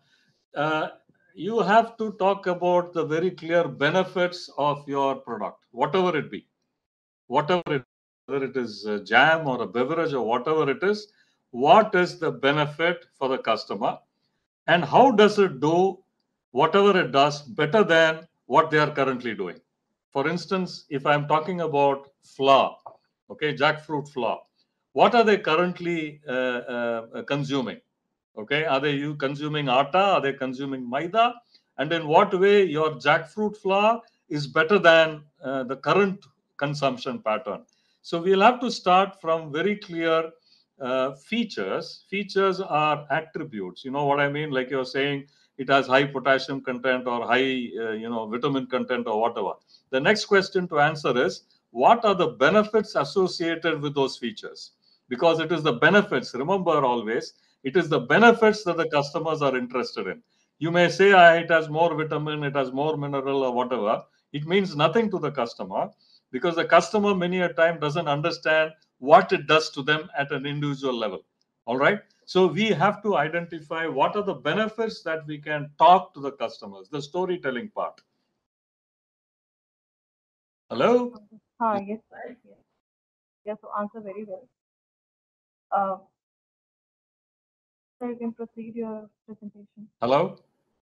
You have to talk about the very clear benefits of your product, whatever it be, whatever it whether it is a jam or a beverage or whatever it is, what is the benefit for the customer and how does it do whatever it does better than what they are currently doing. For instance, if I'm talking about flour, okay, jackfruit flour, what are they currently uh, uh, consuming? Okay, are they you consuming atta? Are they consuming maida? And in what way your jackfruit flour is better than uh, the current consumption pattern? So we'll have to start from very clear uh, features. Features are attributes. You know what I mean? Like you're saying, it has high potassium content or high, uh, you know, vitamin content or whatever. The next question to answer is, what are the benefits associated with those features? Because it is the benefits. Remember always, it is the benefits that the customers are interested in. You may say ah, it has more vitamin, it has more mineral, or whatever. It means nothing to the customer because the customer many a time doesn't understand what it does to them at an individual level. All right. So we have to identify what are the benefits that we can talk to the customers, the storytelling part. Hello? Ah, yes, sir. Yes. So answer very well. Uh, sir, you can proceed your presentation. Hello?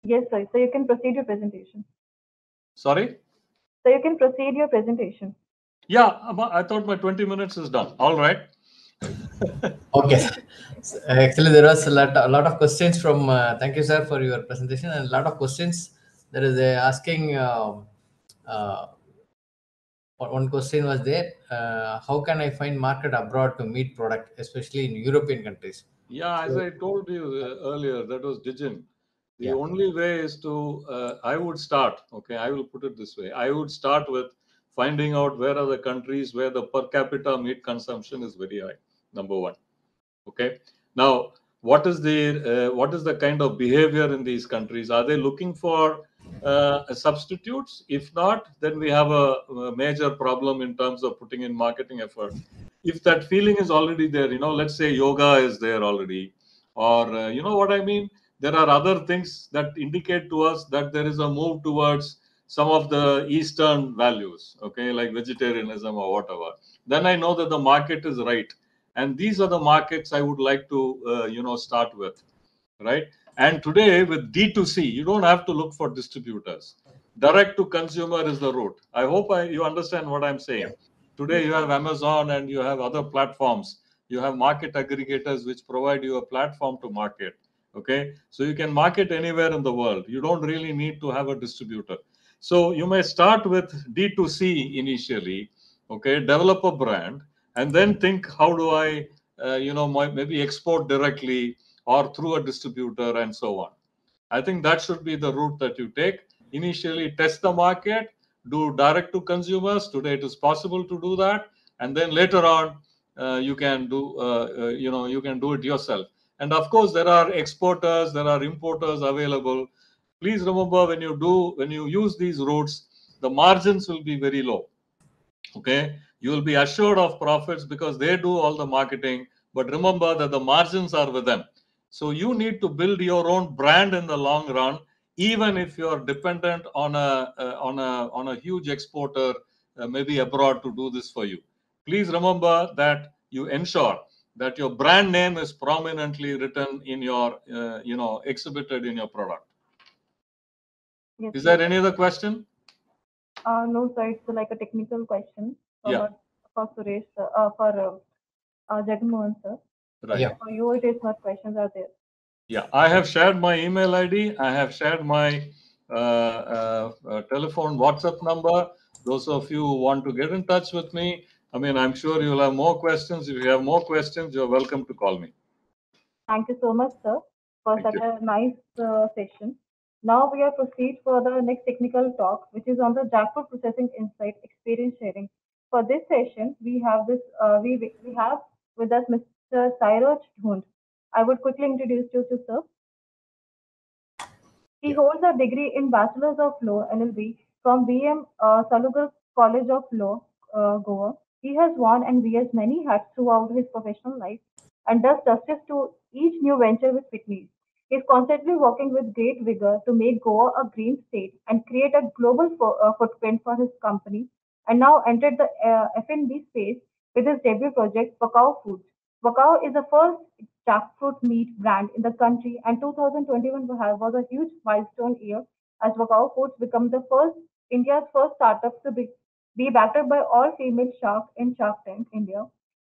Yes, sir. So you can proceed your presentation. Sorry? So you can proceed your presentation. Yeah, I'm- thought my 20 minutes is done. All right. Okay. So, Actually, there was a lot, a lot of questions from. Uh, thank you, sir, for your presentation, and a lot of questions. There is a asking. Um, uh, one one question was there. Uh, how can I find market abroad to meet product, especially in European countries? Yeah, as I told you uh, earlier, that was Digin. The Yeah. only way is to, uh, I would start, okay, I will put it this way. I would start with finding out where are the countries where the per capita meat consumption is very high, number one. Okay. Now, what is the uh, what is the kind of behavior in these countries? Are they looking for uh, substitutes? If not, then we have a, a major problem in terms of putting in marketing effort. If that feeling is already there, you know, let's say yoga is there already, or uh, you know what I mean. There are other things that indicate to us that there is a move towards some of the Eastern values, okay, like vegetarianism or whatever. Then I know that the market is right and these are the markets i would like to uh, you know start with right and today with d2c you don't have to look for distributors direct to consumer is the route i hope I, you understand what i'm saying today you have amazon and you have other platforms. You have market aggregators which provide you a platform to market okay? So you can market anywhere in the world. You don't really need to have a distributor. So you may start with d2c initially okay? Develop a brand and then think how do i uh, you know my, maybe export directly or through a distributor and so on. I think that should be the route that you take. Initially test the market do direct to consumers. Today it is possible to do that. And then later on uh, you can do uh, uh, you know you can do it yourself. And of course there are exporters there are importers available. Please remember when you do when you use these routes the margins will be very low. Okay? You will be assured of profits because they do all the marketing. But remember that the margins are with them. So you need to build your own brand in the long run even if you are dependent on a uh, on a on a huge exporter uh, maybe abroad to do this for you please remember that you ensure that your brand name is prominently written in your uh, you know exhibited in your product Yes, is sir. there any other question Uh, no, sir. It's like a technical question. uh, Yeah. For Suresh, uh, for uh, uh, Jagmohan, sir. right Yeah. For you, it is not questions are there. Yeah, I have shared my email ID. I have shared my uh, uh, uh, telephone WhatsApp number. Those of you who want to get in touch with me, I mean, I'm sure you'll have more questions. If you have more questions, you're welcome to call me. Thank you so much, sir, for Thank such a nice uh, session. Now we are proceed for the next technical talk, which is on the jackfruit processing insight experience sharing. For this session, we have this uh, we we have with us Mr. Sairaj Dhund. I would quickly introduce you to sir. He holds a degree in Bachelor's of Law (LLB) from BM uh, Salugal College of Law, uh, Goa. He has worn and wears many hats throughout his professional life and does justice to each new venture with fitness. He is constantly working with great vigor to make Goa a green state and create a global fo- uh, footprint for his company, and now entered the uh, F&B space with his debut project, Wakao Foods. Wakao is the first jackfruit meat brand in the country, and 2021 was a huge milestone year as Wakao Foods became the first India's first startup to be, be backed by all female shark in Shark Tank India.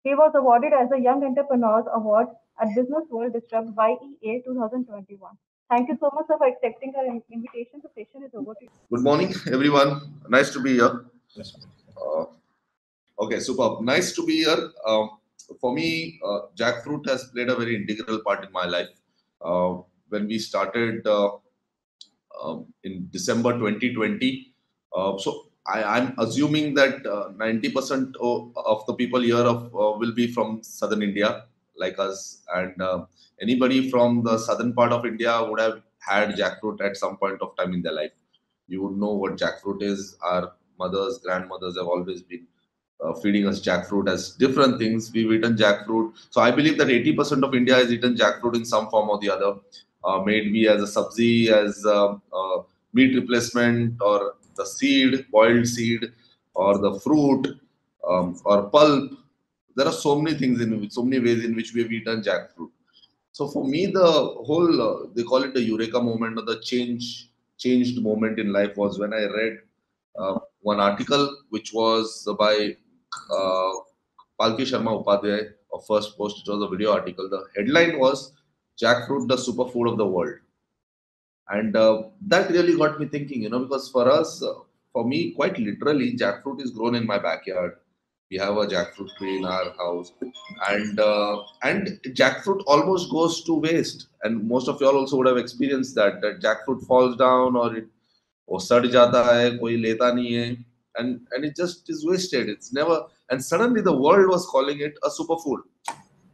He was awarded as a Young Entrepreneurs Award at Business World Disrupt YEA 2021. Thank you so much sir, for accepting our invitation. The session is over to you. Good morning, everyone. Nice to be here. Uh, okay, superb. Nice to be here. Um, for me, uh, jackfruit has played a very integral part in my life. Uh, when we started uh, um, in December 2020, uh, so I, I'm assuming that uh, 90% of, of the people here of, will be from southern India, like us, and anybody from the southern part of India would have had jackfruit at some point of time in their life you would know what jackfruit is. Our mothers, grandmothers have always been uh, feeding us jackfruit as different things. We've eaten jackfruit. So I believe that 80% of India has eaten jackfruit in some form or the other, uh, maybe as a sabzi, as a, a meat replacement, or the seed, boiled seed, or the fruit, um, or pulp. There are so many things in so many ways in which we have eaten jackfruit. So for me, the whole uh, they call it the eureka moment or the change changed moment in life was when I read uh, one article which was by uh, uh, Palki Sharma Upadhyay of Firstpost, it was a video article. The headline was Jackfruit, the superfood of the world. And uh, that really got me thinking, you know, because for us, uh, for me, quite literally, jackfruit is grown in my backyard. We have a jackfruit tree in our house, and uh, and jackfruit almost goes to waste. And most of y'all also would have experienced that that jackfruit falls down or it ओसर जाता है कोई लेता नहीं है and and it just is wasted. It's never and suddenly the world was calling it a superfood.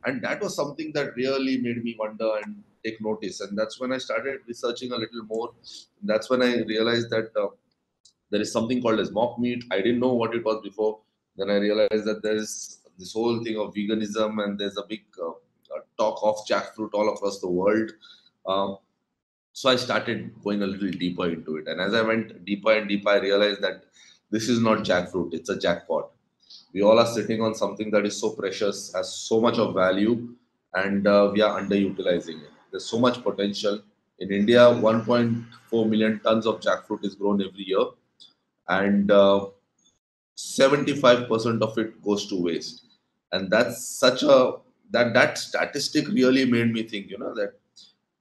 And that was something that really made me wonder and take notice. And that's when i started researching a little more. That's when i realized that uh, there is something called as mock meat. I didn't know what it was before. Then i realized that there is this whole thing of veganism and there's a big uh, talk of jackfruit all across the world. Um, so i started going a little deeper into it. And as i went deeper and deeper i realized that this is not jackfruit, it's a jackpot. We all are sitting on something that is so precious, has so much of value, and uh, we are underutilizing it. There's so much potential. In India, 1.4 million tons of jackfruit is grown every year, and uh, 75% of it goes to waste. And that's such a that that statistic really made me think, you know, that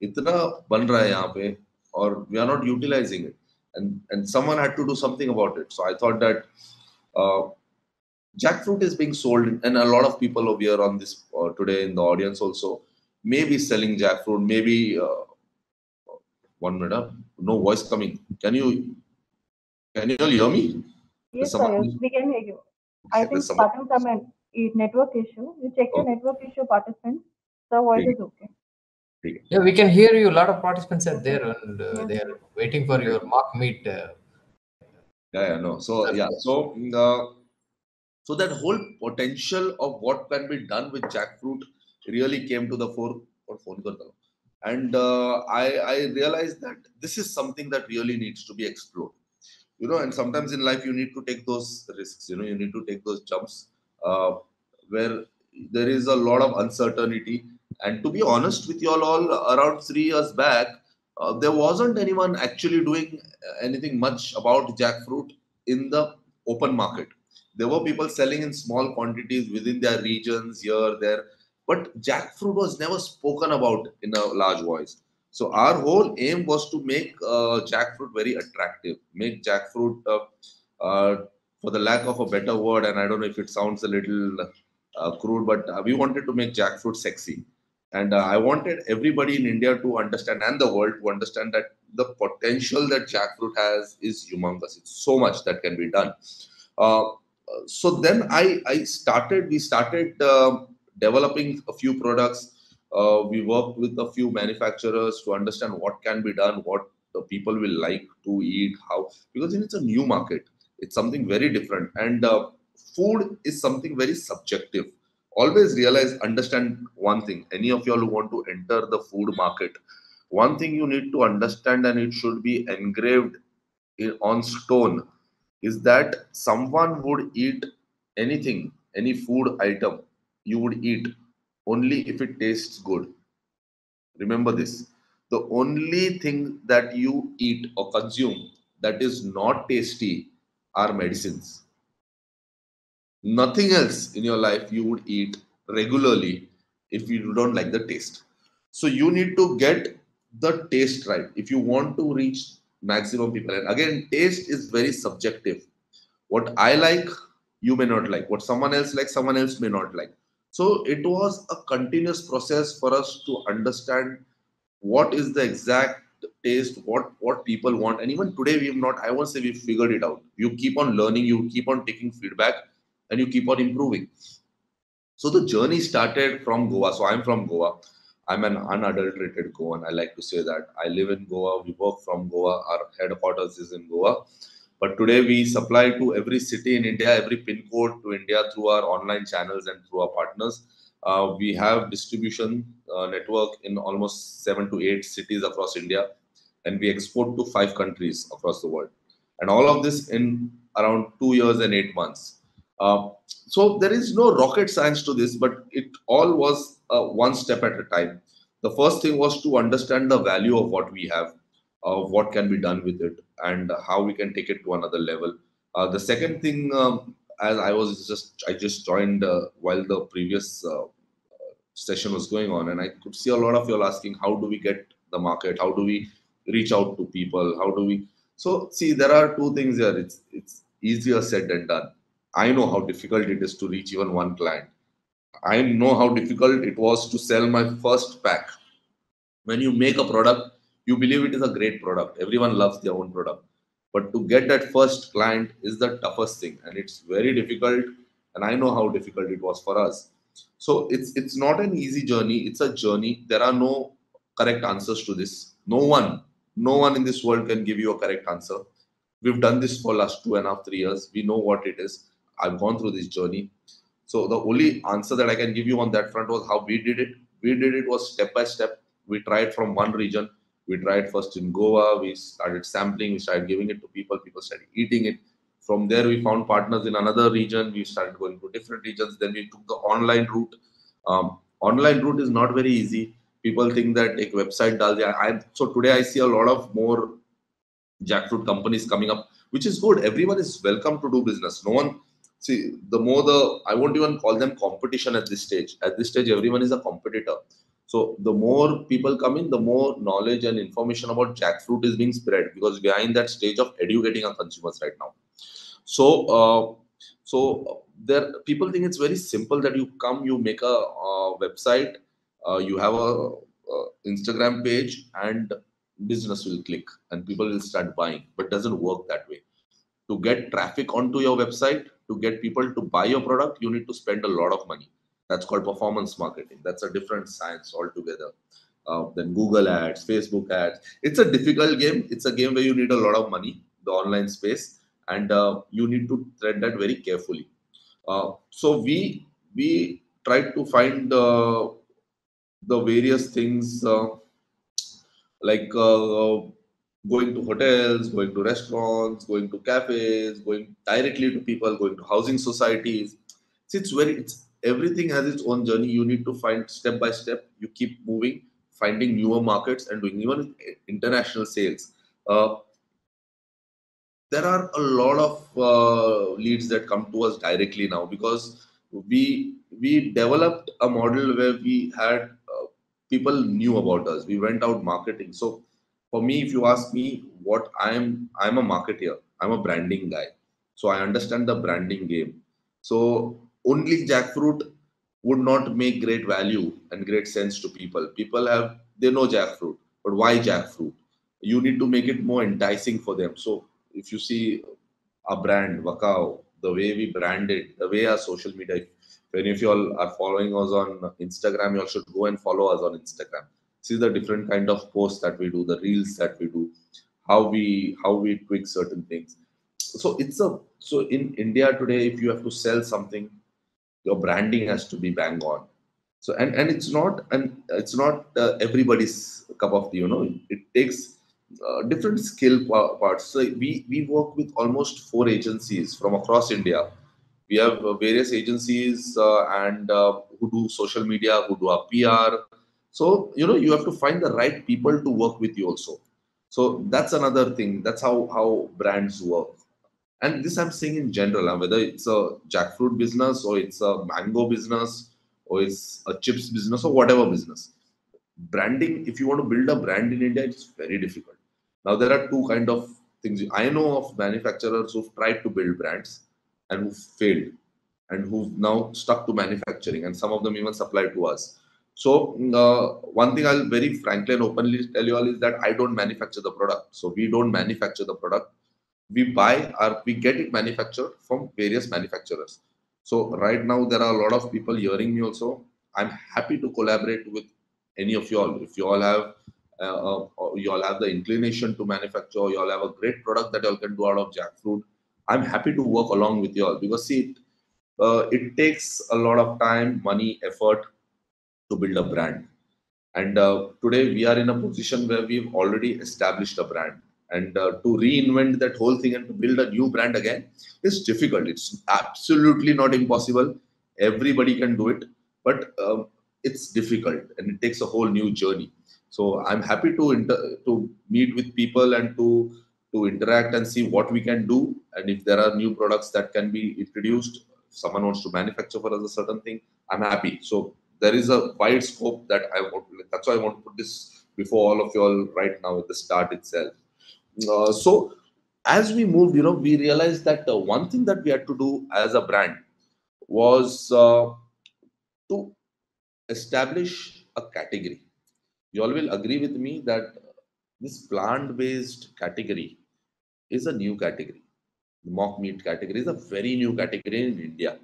itna ban raha hai pe, or we are not utilizing it and and someone had to do something about it so i thought that uh, jackfruit is being sold and a lot of people over here on this uh, today in the audience also may be selling jackfruit maybe uh, one minute no voice coming can you can you all hear me Yes, Sayed, we can hear you. I think starting from a a network issue. You check your Okay. network issue, participants. The voice Okay. is okay. Yeah, we can hear you. A lot of participants are there and uh, Yeah. they are waiting for your mock meet. Uh, yeah yeah no so yeah so mm, uh, so that whole potential of what can be done with jackfruit really came to the fore or phone karta hu. and uh, i i realized that this is something that really needs to be explored you know and sometimes in life you need to take those risks you know you need to take those jumps uh, where there is a lot of uncertainty and to be honest with you all, all around three years back uh, there wasn't anyone actually doing anything much about jackfruit in the open market. There were people selling in small quantities within their regions, here, there, but jackfruit was never spoken about in a large voice. So our whole aim was to make uh, jackfruit very attractive, make jackfruit, uh, uh, for the lack of a better word, and I don't know if it sounds a little uh, crude, but uh, we wanted to make jackfruit sexy. And uh, I wanted everybody in India to understand and the world to understand that the potential that jackfruit has is humongous. It's so much that can be done. Uh, so then I, I started, we started uh, developing a few products. Uh, we worked with a few manufacturers to understand what can be done, what the people will like to eat, how, because it's a new market. It's something very different. And uh, food is something very subjective always realize understand one thing. Any of y'all who want to enter the food market one thing you need to understand and it should be engraved on stone is that someone would eat anything any food item you would eat only if it tastes good. Remember this. The only thing that you eat or consume that is not tasty are medicines nothing else in your life you would eat regularly if you don't like the taste. So you need to get the taste right if you want to reach maximum people. And again taste is very subjective. What i like you may not like. What someone else likes someone else may not like. So it was a continuous process for us to understand what is the exact taste what what people want. And even today we've not i won't say we've figured it out. You keep on learning you keep on taking feedback and you keep on improving. So the journey started from Goa. So I'm from Goa. I'm an unadulterated Goan. I like to say that. I live in Goa. We work from Goa. Our headquarters is in Goa. But today we supply to every city in India, every pin code to India through our online channels and through our partners. Uh, we have distribution uh, network in almost seven to eight cities across India, and we export to five countries across the world. And all of this in around two years and eight months. Uh, so there is no rocket science to this, but it all was uh, one step at a time. The first thing was to understand the value of what we have, of what can be done with it, and how we can take it to another level. Uh, the second thing, um, as I was just, I just joined uh, while the previous uh, session was going on, and I could see a lot of you all asking, how do we get the market? How do we reach out to people? How do we? So see, there are two things here. It's it's easier said than done. I know how difficult it is to reach even one client. I know how difficult it was to sell my first pack. When you make a product, you believe it is a great product. Everyone loves their own product. But to get that first client is the toughest thing. And it's very difficult. And I know how difficult it was for us. So it's it's not an easy journey. It's a journey. There are no correct answers to this. No one, no one in this world can give you a correct answer. We've done this for last two and a half, three years. We know what it is. I've gone through this journey. So the only answer that I can give you on that front was how we did it. We did it was step by step. We tried from one region. We tried first in Goa. We started sampling. We started giving it to people. People started eating it. From there, we found partners in another region. We started going to different regions. Then we took the online route. Um, online route is not very easy. People think that a website does. I so today I see a lot of more jackfruit companies coming up, which is good. Everyone is welcome to do business. No one see the more the i won't even call them competition at this stage. At this stage everyone is a competitor. So the more people come in the more knowledge and information about jackfruit is being spread because we are in that stage of educating our consumers right now. So uh, so there people think it's very simple that you come you make a uh, website uh, you have a, instagram page and business will click and people will start buying but doesn't work that way. To get traffic onto your website to get people to buy your product, you need to spend a lot of money. That's called performance marketing. That's a different science altogether. Uh, Google ads, Facebook ads. It's a difficult game. It's a game where you need a lot of money, the online space, and uh, you need to tread that very carefully. Uh, so we we tried to find uh, the various things uh, like uh, going to hotels, going to restaurants, going to cafes, going directly to people, going to housing societies. See, it's very, it's everything has its own journey. You need to find step by step. You keep moving, finding newer markets, and doing even international sales. Uh, there are a lot of uh, leads that come to us directly now because we we developed a model where we had uh, people knew about us. We went out marketing. So for me if you ask me what i'm i'm a marketer i'm a branding guy. So i understand the branding game. So only jackfruit would not make great value and great sense to people. People have they know jackfruit. But why jackfruit? You need to make it more enticing for them. So if you see a brand wakao the way we brand it the way our social media if any of you all are following us on instagram you all should go and follow us on instagram see the different kind of posts that we do the reels that we do how we how we tweak certain things. So it's a so in india today if you have to sell something your branding has to be bang on. So and and it's not and it's not uh, everybody's cup of tea you know. It takes uh, different skill parts. So we we work with almost four agencies from across india. We have various agencies uh, and uh, who do social media who do our pr so, you know, you have to find the right people to work with you also. So that's another thing. That's how, how brands work. And this I'm saying in general, whether it's a jackfruit business or it's a mango business or it's a chips business or whatever business. Branding, if you want to build a brand in India, it's very difficult. Now there are two kind of things. I know of manufacturers who've tried to build brands and who've failed and who've now stuck to manufacturing and some of them even supply to us so uh, one thing I'll very frankly and openly tell you all is that I don't manufacture the product. So we don't manufacture the product. We buy or we get it manufactured from various manufacturers. So right now there are a lot of people hearing me also. I'm happy to collaborate with any of you all. If you all have uh, uh, you all have the inclination to manufacture, you all have a great product that you all can do out of jackfruit. I'm happy to work along with you all because see, it, uh, it takes a lot of time, money, effort to build a brand. And uh, today we are in a position where we've already established a brand. And uh, to reinvent that whole thing and to build a new brand again is difficult. It's absolutely not impossible. Everybody can do it, but um, it's difficult and it takes a whole new journey. So I'm happy to inter- to meet with people and to to interact and see what we can do. And if there are new products that can be introduced, someone wants to manufacture for us a certain thing, I'm happy. So there is a wide scope that I want. That's why I want to put this before all of you all right now at the start itself. Uh, so as we moved, you know, we realized that uh, one thing that we had to do as a brand was uh, to establish a category. You all will agree with me that this plant-based category is a new category. The mock meat category is a very new category in India.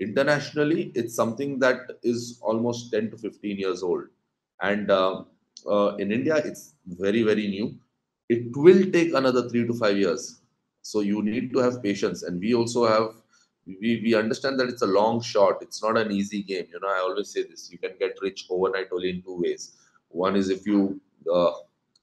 Internationally, it's something that is almost 10 to 15 years old. And uh, uh, in India, it's very, very new. It will take another three to five years. So you need to have patience. And we also have, we, we understand that it's a long shot. It's not an easy game. You know, I always say this you can get rich overnight only in two ways. One is if you uh,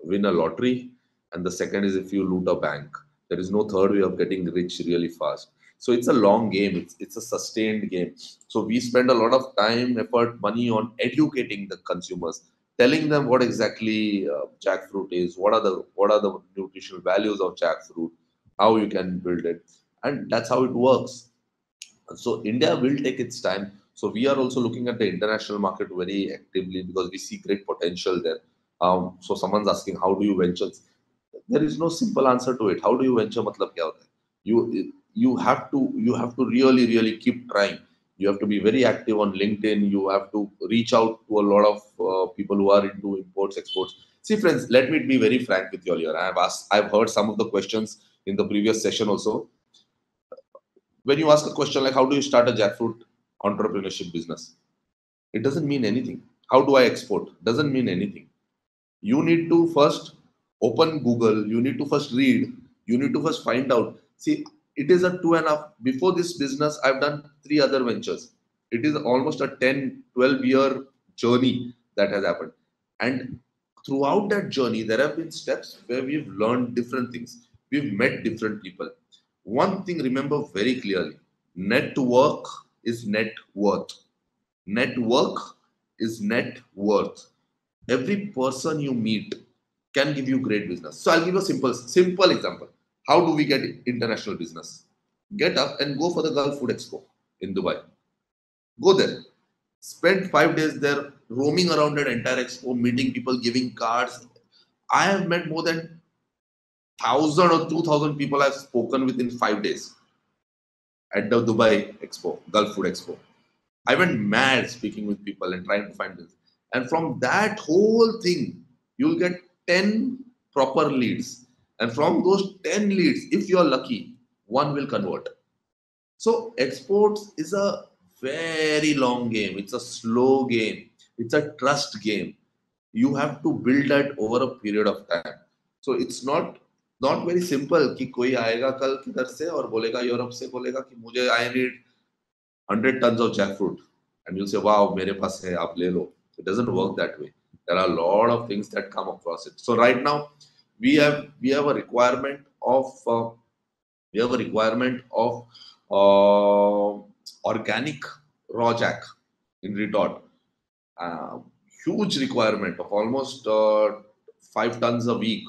win a lottery, and the second is if you loot a bank. There is no third way of getting rich really fast. So it's a long game. It's it's a sustained game. So we spend a lot of time, effort, money on educating the consumers, telling them what exactly uh, jackfruit is, what are the what are the nutritional values of jackfruit, how you can build it, and that's how it works. So India will take its time. So we are also looking at the international market very actively because we see great potential there. Um, so someone's asking, how do you venture? There is no simple answer to it. How do you venture? Matlab kya hai? You you have to you have to really really keep trying. You have to be very active on LinkedIn. You have to reach out to a lot of uh, people who are into imports exports. See, friends, let me be very frank with you all here. I have asked, I've heard some of the questions in the previous session also. When you ask a question like, how do you start a jackfruit entrepreneurship business? It doesn't mean anything. How do I export? Doesn't mean anything. You need to first open Google. You need to first read. You need to first find out. See, it is a two and a half. Before this business, I've done three other ventures. It is almost a 10, 12 year journey that has happened. And throughout that journey, there have been steps where we've learned different things. We've met different people. One thing remember very clearly network is net worth. Network is net worth. Every person you meet can give you great business. So I'll give you a simple, simple example. How do we get international business? Get up and go for the Gulfood Expo in Dubai. Go there. Spend five days there, roaming around that entire expo, meeting people, giving cards. I have met more than thousand or two thousand people I've spoken with in five days at the Dubai Expo, Gulfood Expo. I went mad speaking with people and trying to find this. And from that whole thing, you'll get 10 proper leads. And from those 10 leads, if you're lucky, one will convert. So exports is a very long game. It's a slow game. It's a trust game. You have to build that over a period of time. So it's not not very simple कि कोई आएगा कल किधर से और बोलेगा Europe से बोलेगा कि मुझे I need 100 tons of jackfruit and you'll say wow मेरे पास है आप ले लो it doesn't work that way there are a lot of things that come across it so right now we have we have a requirement of uh, we have a requirement of uh, organic raw jack in retort uh, huge requirement of almost uh, five tons a week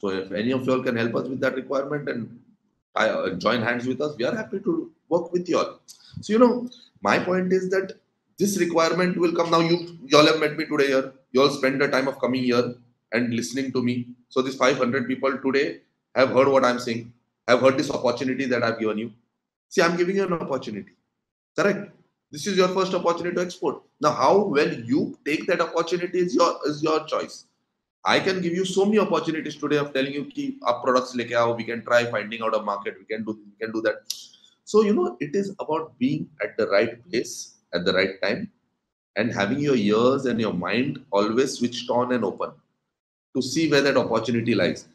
so if any of you all can help us with that requirement and uh, join hands with us we are happy to work with you all so you know my point is that this requirement will come now. You you all have met me today here. You all spend the time of coming here and listening to me. So these 500 people today have heard what I'm saying, have heard this opportunity that I've given you. See, I'm giving you an opportunity. Correct. This is your first opportunity to export. Now, how well you take that opportunity is your is your choice. I can give you so many opportunities today of telling you keep our products leke aao, we can try finding out a market, we can do we can do that. So you know, it is about being at the right place at the right time and having your ears and your mind always switched on and open to see where that opportunity lies.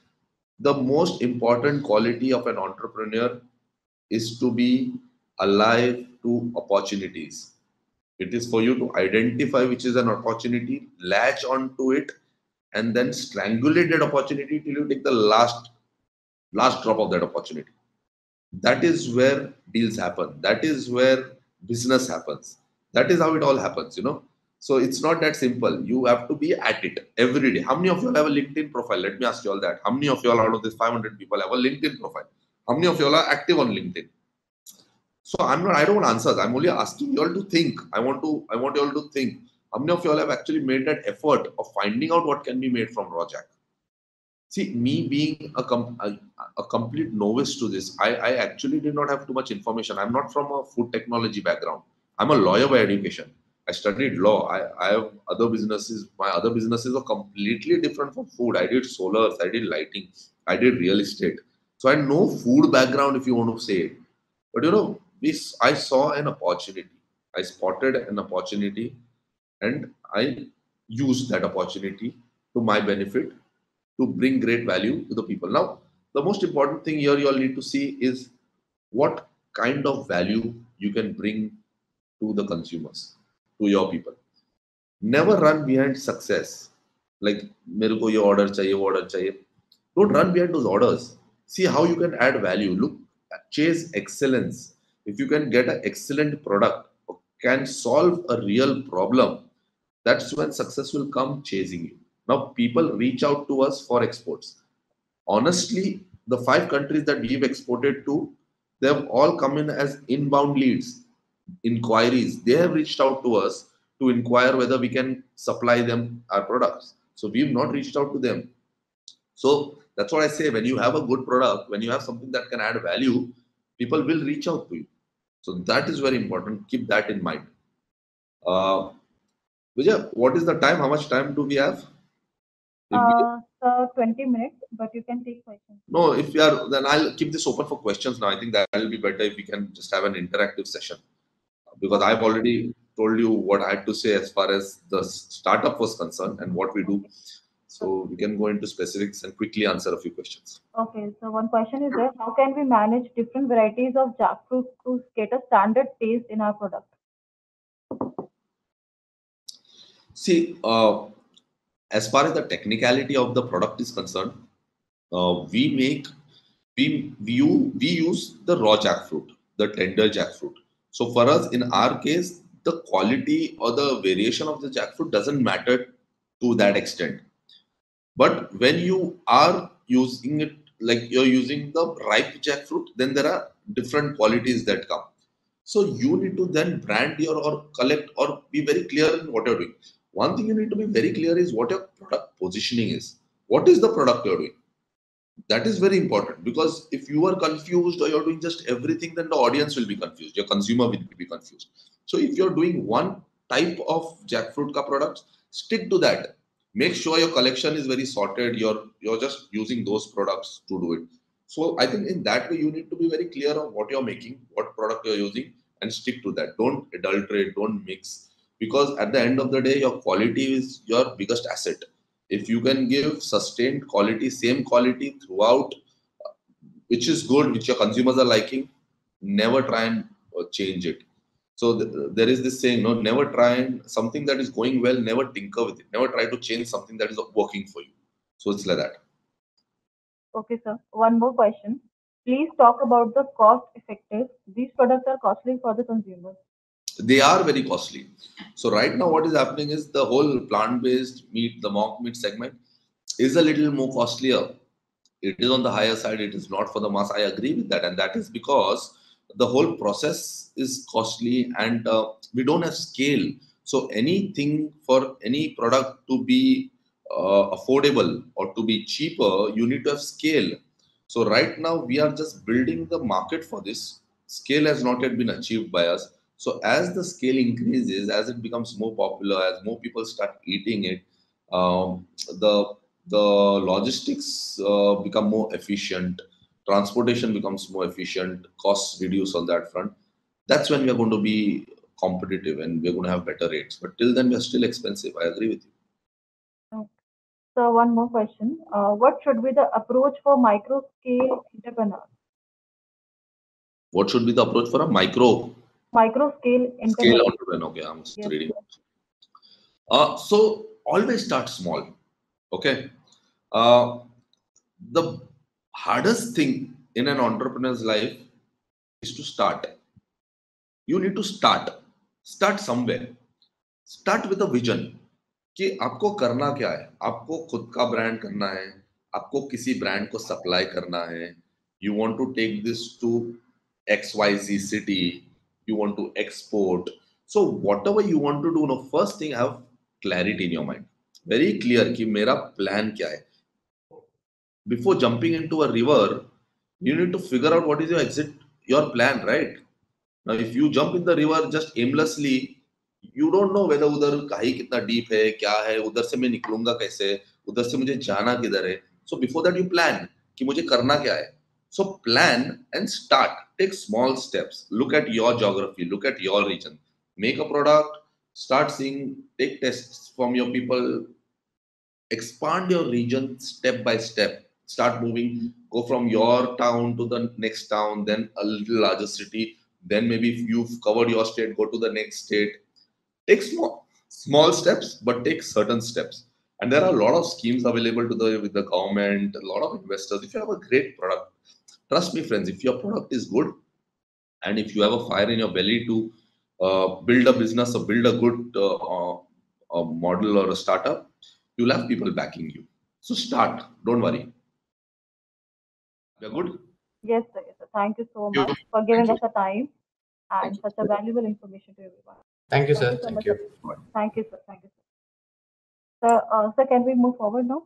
The most important quality of an entrepreneur is to be alive to opportunities. It is for you to identify which is an opportunity, latch onto it, and then strangulate that opportunity till you take the last last drop of that opportunity. That is where deals happen. That is where business happens. That is how it all happens, you know. So it's not that simple. You have to be at it every day. How many of you have a LinkedIn profile? Let me ask you all that. How many of you all out of this 500 people have a LinkedIn profile? How many of you all are active on LinkedIn? So I'm not. I don't want answers. I'm only asking you all to think. I want to. I want you all to think. How many of you all have actually made that effort of finding out what can be made from raw jack? See, me being a, com- a, a complete novice to this, I, I actually did not have too much information. I'm not from a food technology background. I'm a lawyer by education. I studied law. I, I have other businesses. My other businesses are completely different from food. I did solars, I did lighting, I did real estate. So I know food background if you want to say it. But you know, this I saw an opportunity. I spotted an opportunity and I used that opportunity to my benefit to bring great value to the people. Now, the most important thing here you all need to see is what kind of value you can bring to the consumers, to your people. Never run behind success. Like, मेरे को ये order चाहिए, वो order चाहिए. Don't run behind those orders. See how you can add value. Look, chase excellence. If you can get an excellent product, can solve a real problem, that's when success will come chasing you. Now, people reach out to us for exports. Honestly, the five countries that we've exported to, they have all come in as inbound leads, inquiries. They have reached out to us to inquire whether we can supply them our products. So we've not reached out to them. So that's what I say. When you have a good product, when you have something that can add value, people will reach out to you. So that is very important. Keep that in mind. Uh, Vijay, what is the time? How much time do we have? Uh, so 20 minutes, but you can take questions. no, if you are, then I'll keep this open for questions now. I think that will be better if we can just have an interactive session. Because I've already told you what I had to say as far as the startup was concerned and what we do. So we can go into specifics and quickly answer a few questions. Okay, so one question is there, how can we manage different varieties of jackfruit to get a standard taste in our product? See, uh, as far as the technicality of the product is concerned, uh, we make we we we use the raw jackfruit, the tender jackfruit. So for us, in our case, the quality or the variation of the jackfruit doesn't matter to that extent. But when you are using it like you're using the ripe jackfruit, then there are different qualities that come. So you need to then brand your or collect or be very clear in what you're doing. One thing you need to be very clear is what your product positioning is. What is the product you're doing? That is very important because if you are confused or you're doing just everything, then the audience will be confused. Your consumer will be confused. So if you're doing one type of jackfruit ka products, stick to that. Make sure your collection is very sorted. You're you're just using those products to do it. So I think in that way you need to be very clear of what you're making, what product you're using, and stick to that. Don't adulterate, don't mix because at the end of the day your quality is your biggest asset if you can give sustained quality same quality throughout which is good which your consumers are liking never try and uh, change it so th- there is this saying no never try and something that is going well never tinker with it never try to change something that is working for you so it's like that Okay, sir. One more question. Please talk about the cost effective. These products are costly for the consumers. They are very costly. So right now, what is happening is the whole plant-based meat, the mock meat segment, is a little more costlier. It is on the higher side. It is not for the mass. I agree with that, and that is because the whole process is costly, and uh, we don't have scale. So anything for any product to be uh, affordable or to be cheaper, you need to have scale. So right now, we are just building the market for this. Scale has not yet been achieved by us so as the scale increases, as it becomes more popular, as more people start eating it, um, the the logistics uh, become more efficient, transportation becomes more efficient, costs reduce on that front. That's when we are going to be competitive and we're going to have better rates. But till then, we are still expensive. I agree with you. So one more question. Uh, what should be the approach for micro scale entrepreneurs? What should be the approach for a micro Micro scale scale entrepreneur? Okay, I'm Yes, reading. Uh, so always start small. Okay. Uh, the hardest thing in an entrepreneur's life is to start. You need to start. Start somewhere. Start with a vision. कि आपको करना क्या है आपको खुद का brand करना है आपको किसी ब्रांड को सप्लाई करना है you want to take this to X Y Z city you want to export so whatever you want to do no first thing have clarity in your mind very कि मेरा plan क्या है? Before jumping into a river you need to figure out what is your exit, your plan, right? Now, if you jump in the river just aimlessly, you don't know whether उधर खाई कितना deep है, क्या है, उधर से मैं निकलूँगा कैसे, उधर से मुझे जाना किधर है। So before that you plan कि मुझे करना क्या है। So plan and start take small steps. Look at your geography. Look at your region. Make a product. Start seeing take tests from your people. Expand your region step by step. Start moving. Go from your town to the next town then a little larger city. Then maybe if you've covered your state go to the next state. Take small small steps but take certain steps. And there are a lot of schemes available to the with the government a lot of investors. If you have a great product trust me friends if your product is good and if you have a fire in your belly to uh, build a business or build a good uh, uh, a model or a startup you'll have people backing you so start don't worry you're good Yes, sir. Yes, sir. Thank you so You- much for giving Thank us the time and Thank you. such a valuable information to everyone. Thank you, sir. so Thank much, you. sir. Thank you, sir. Thank you, sir. Sir, uh, sir, can we move forward now?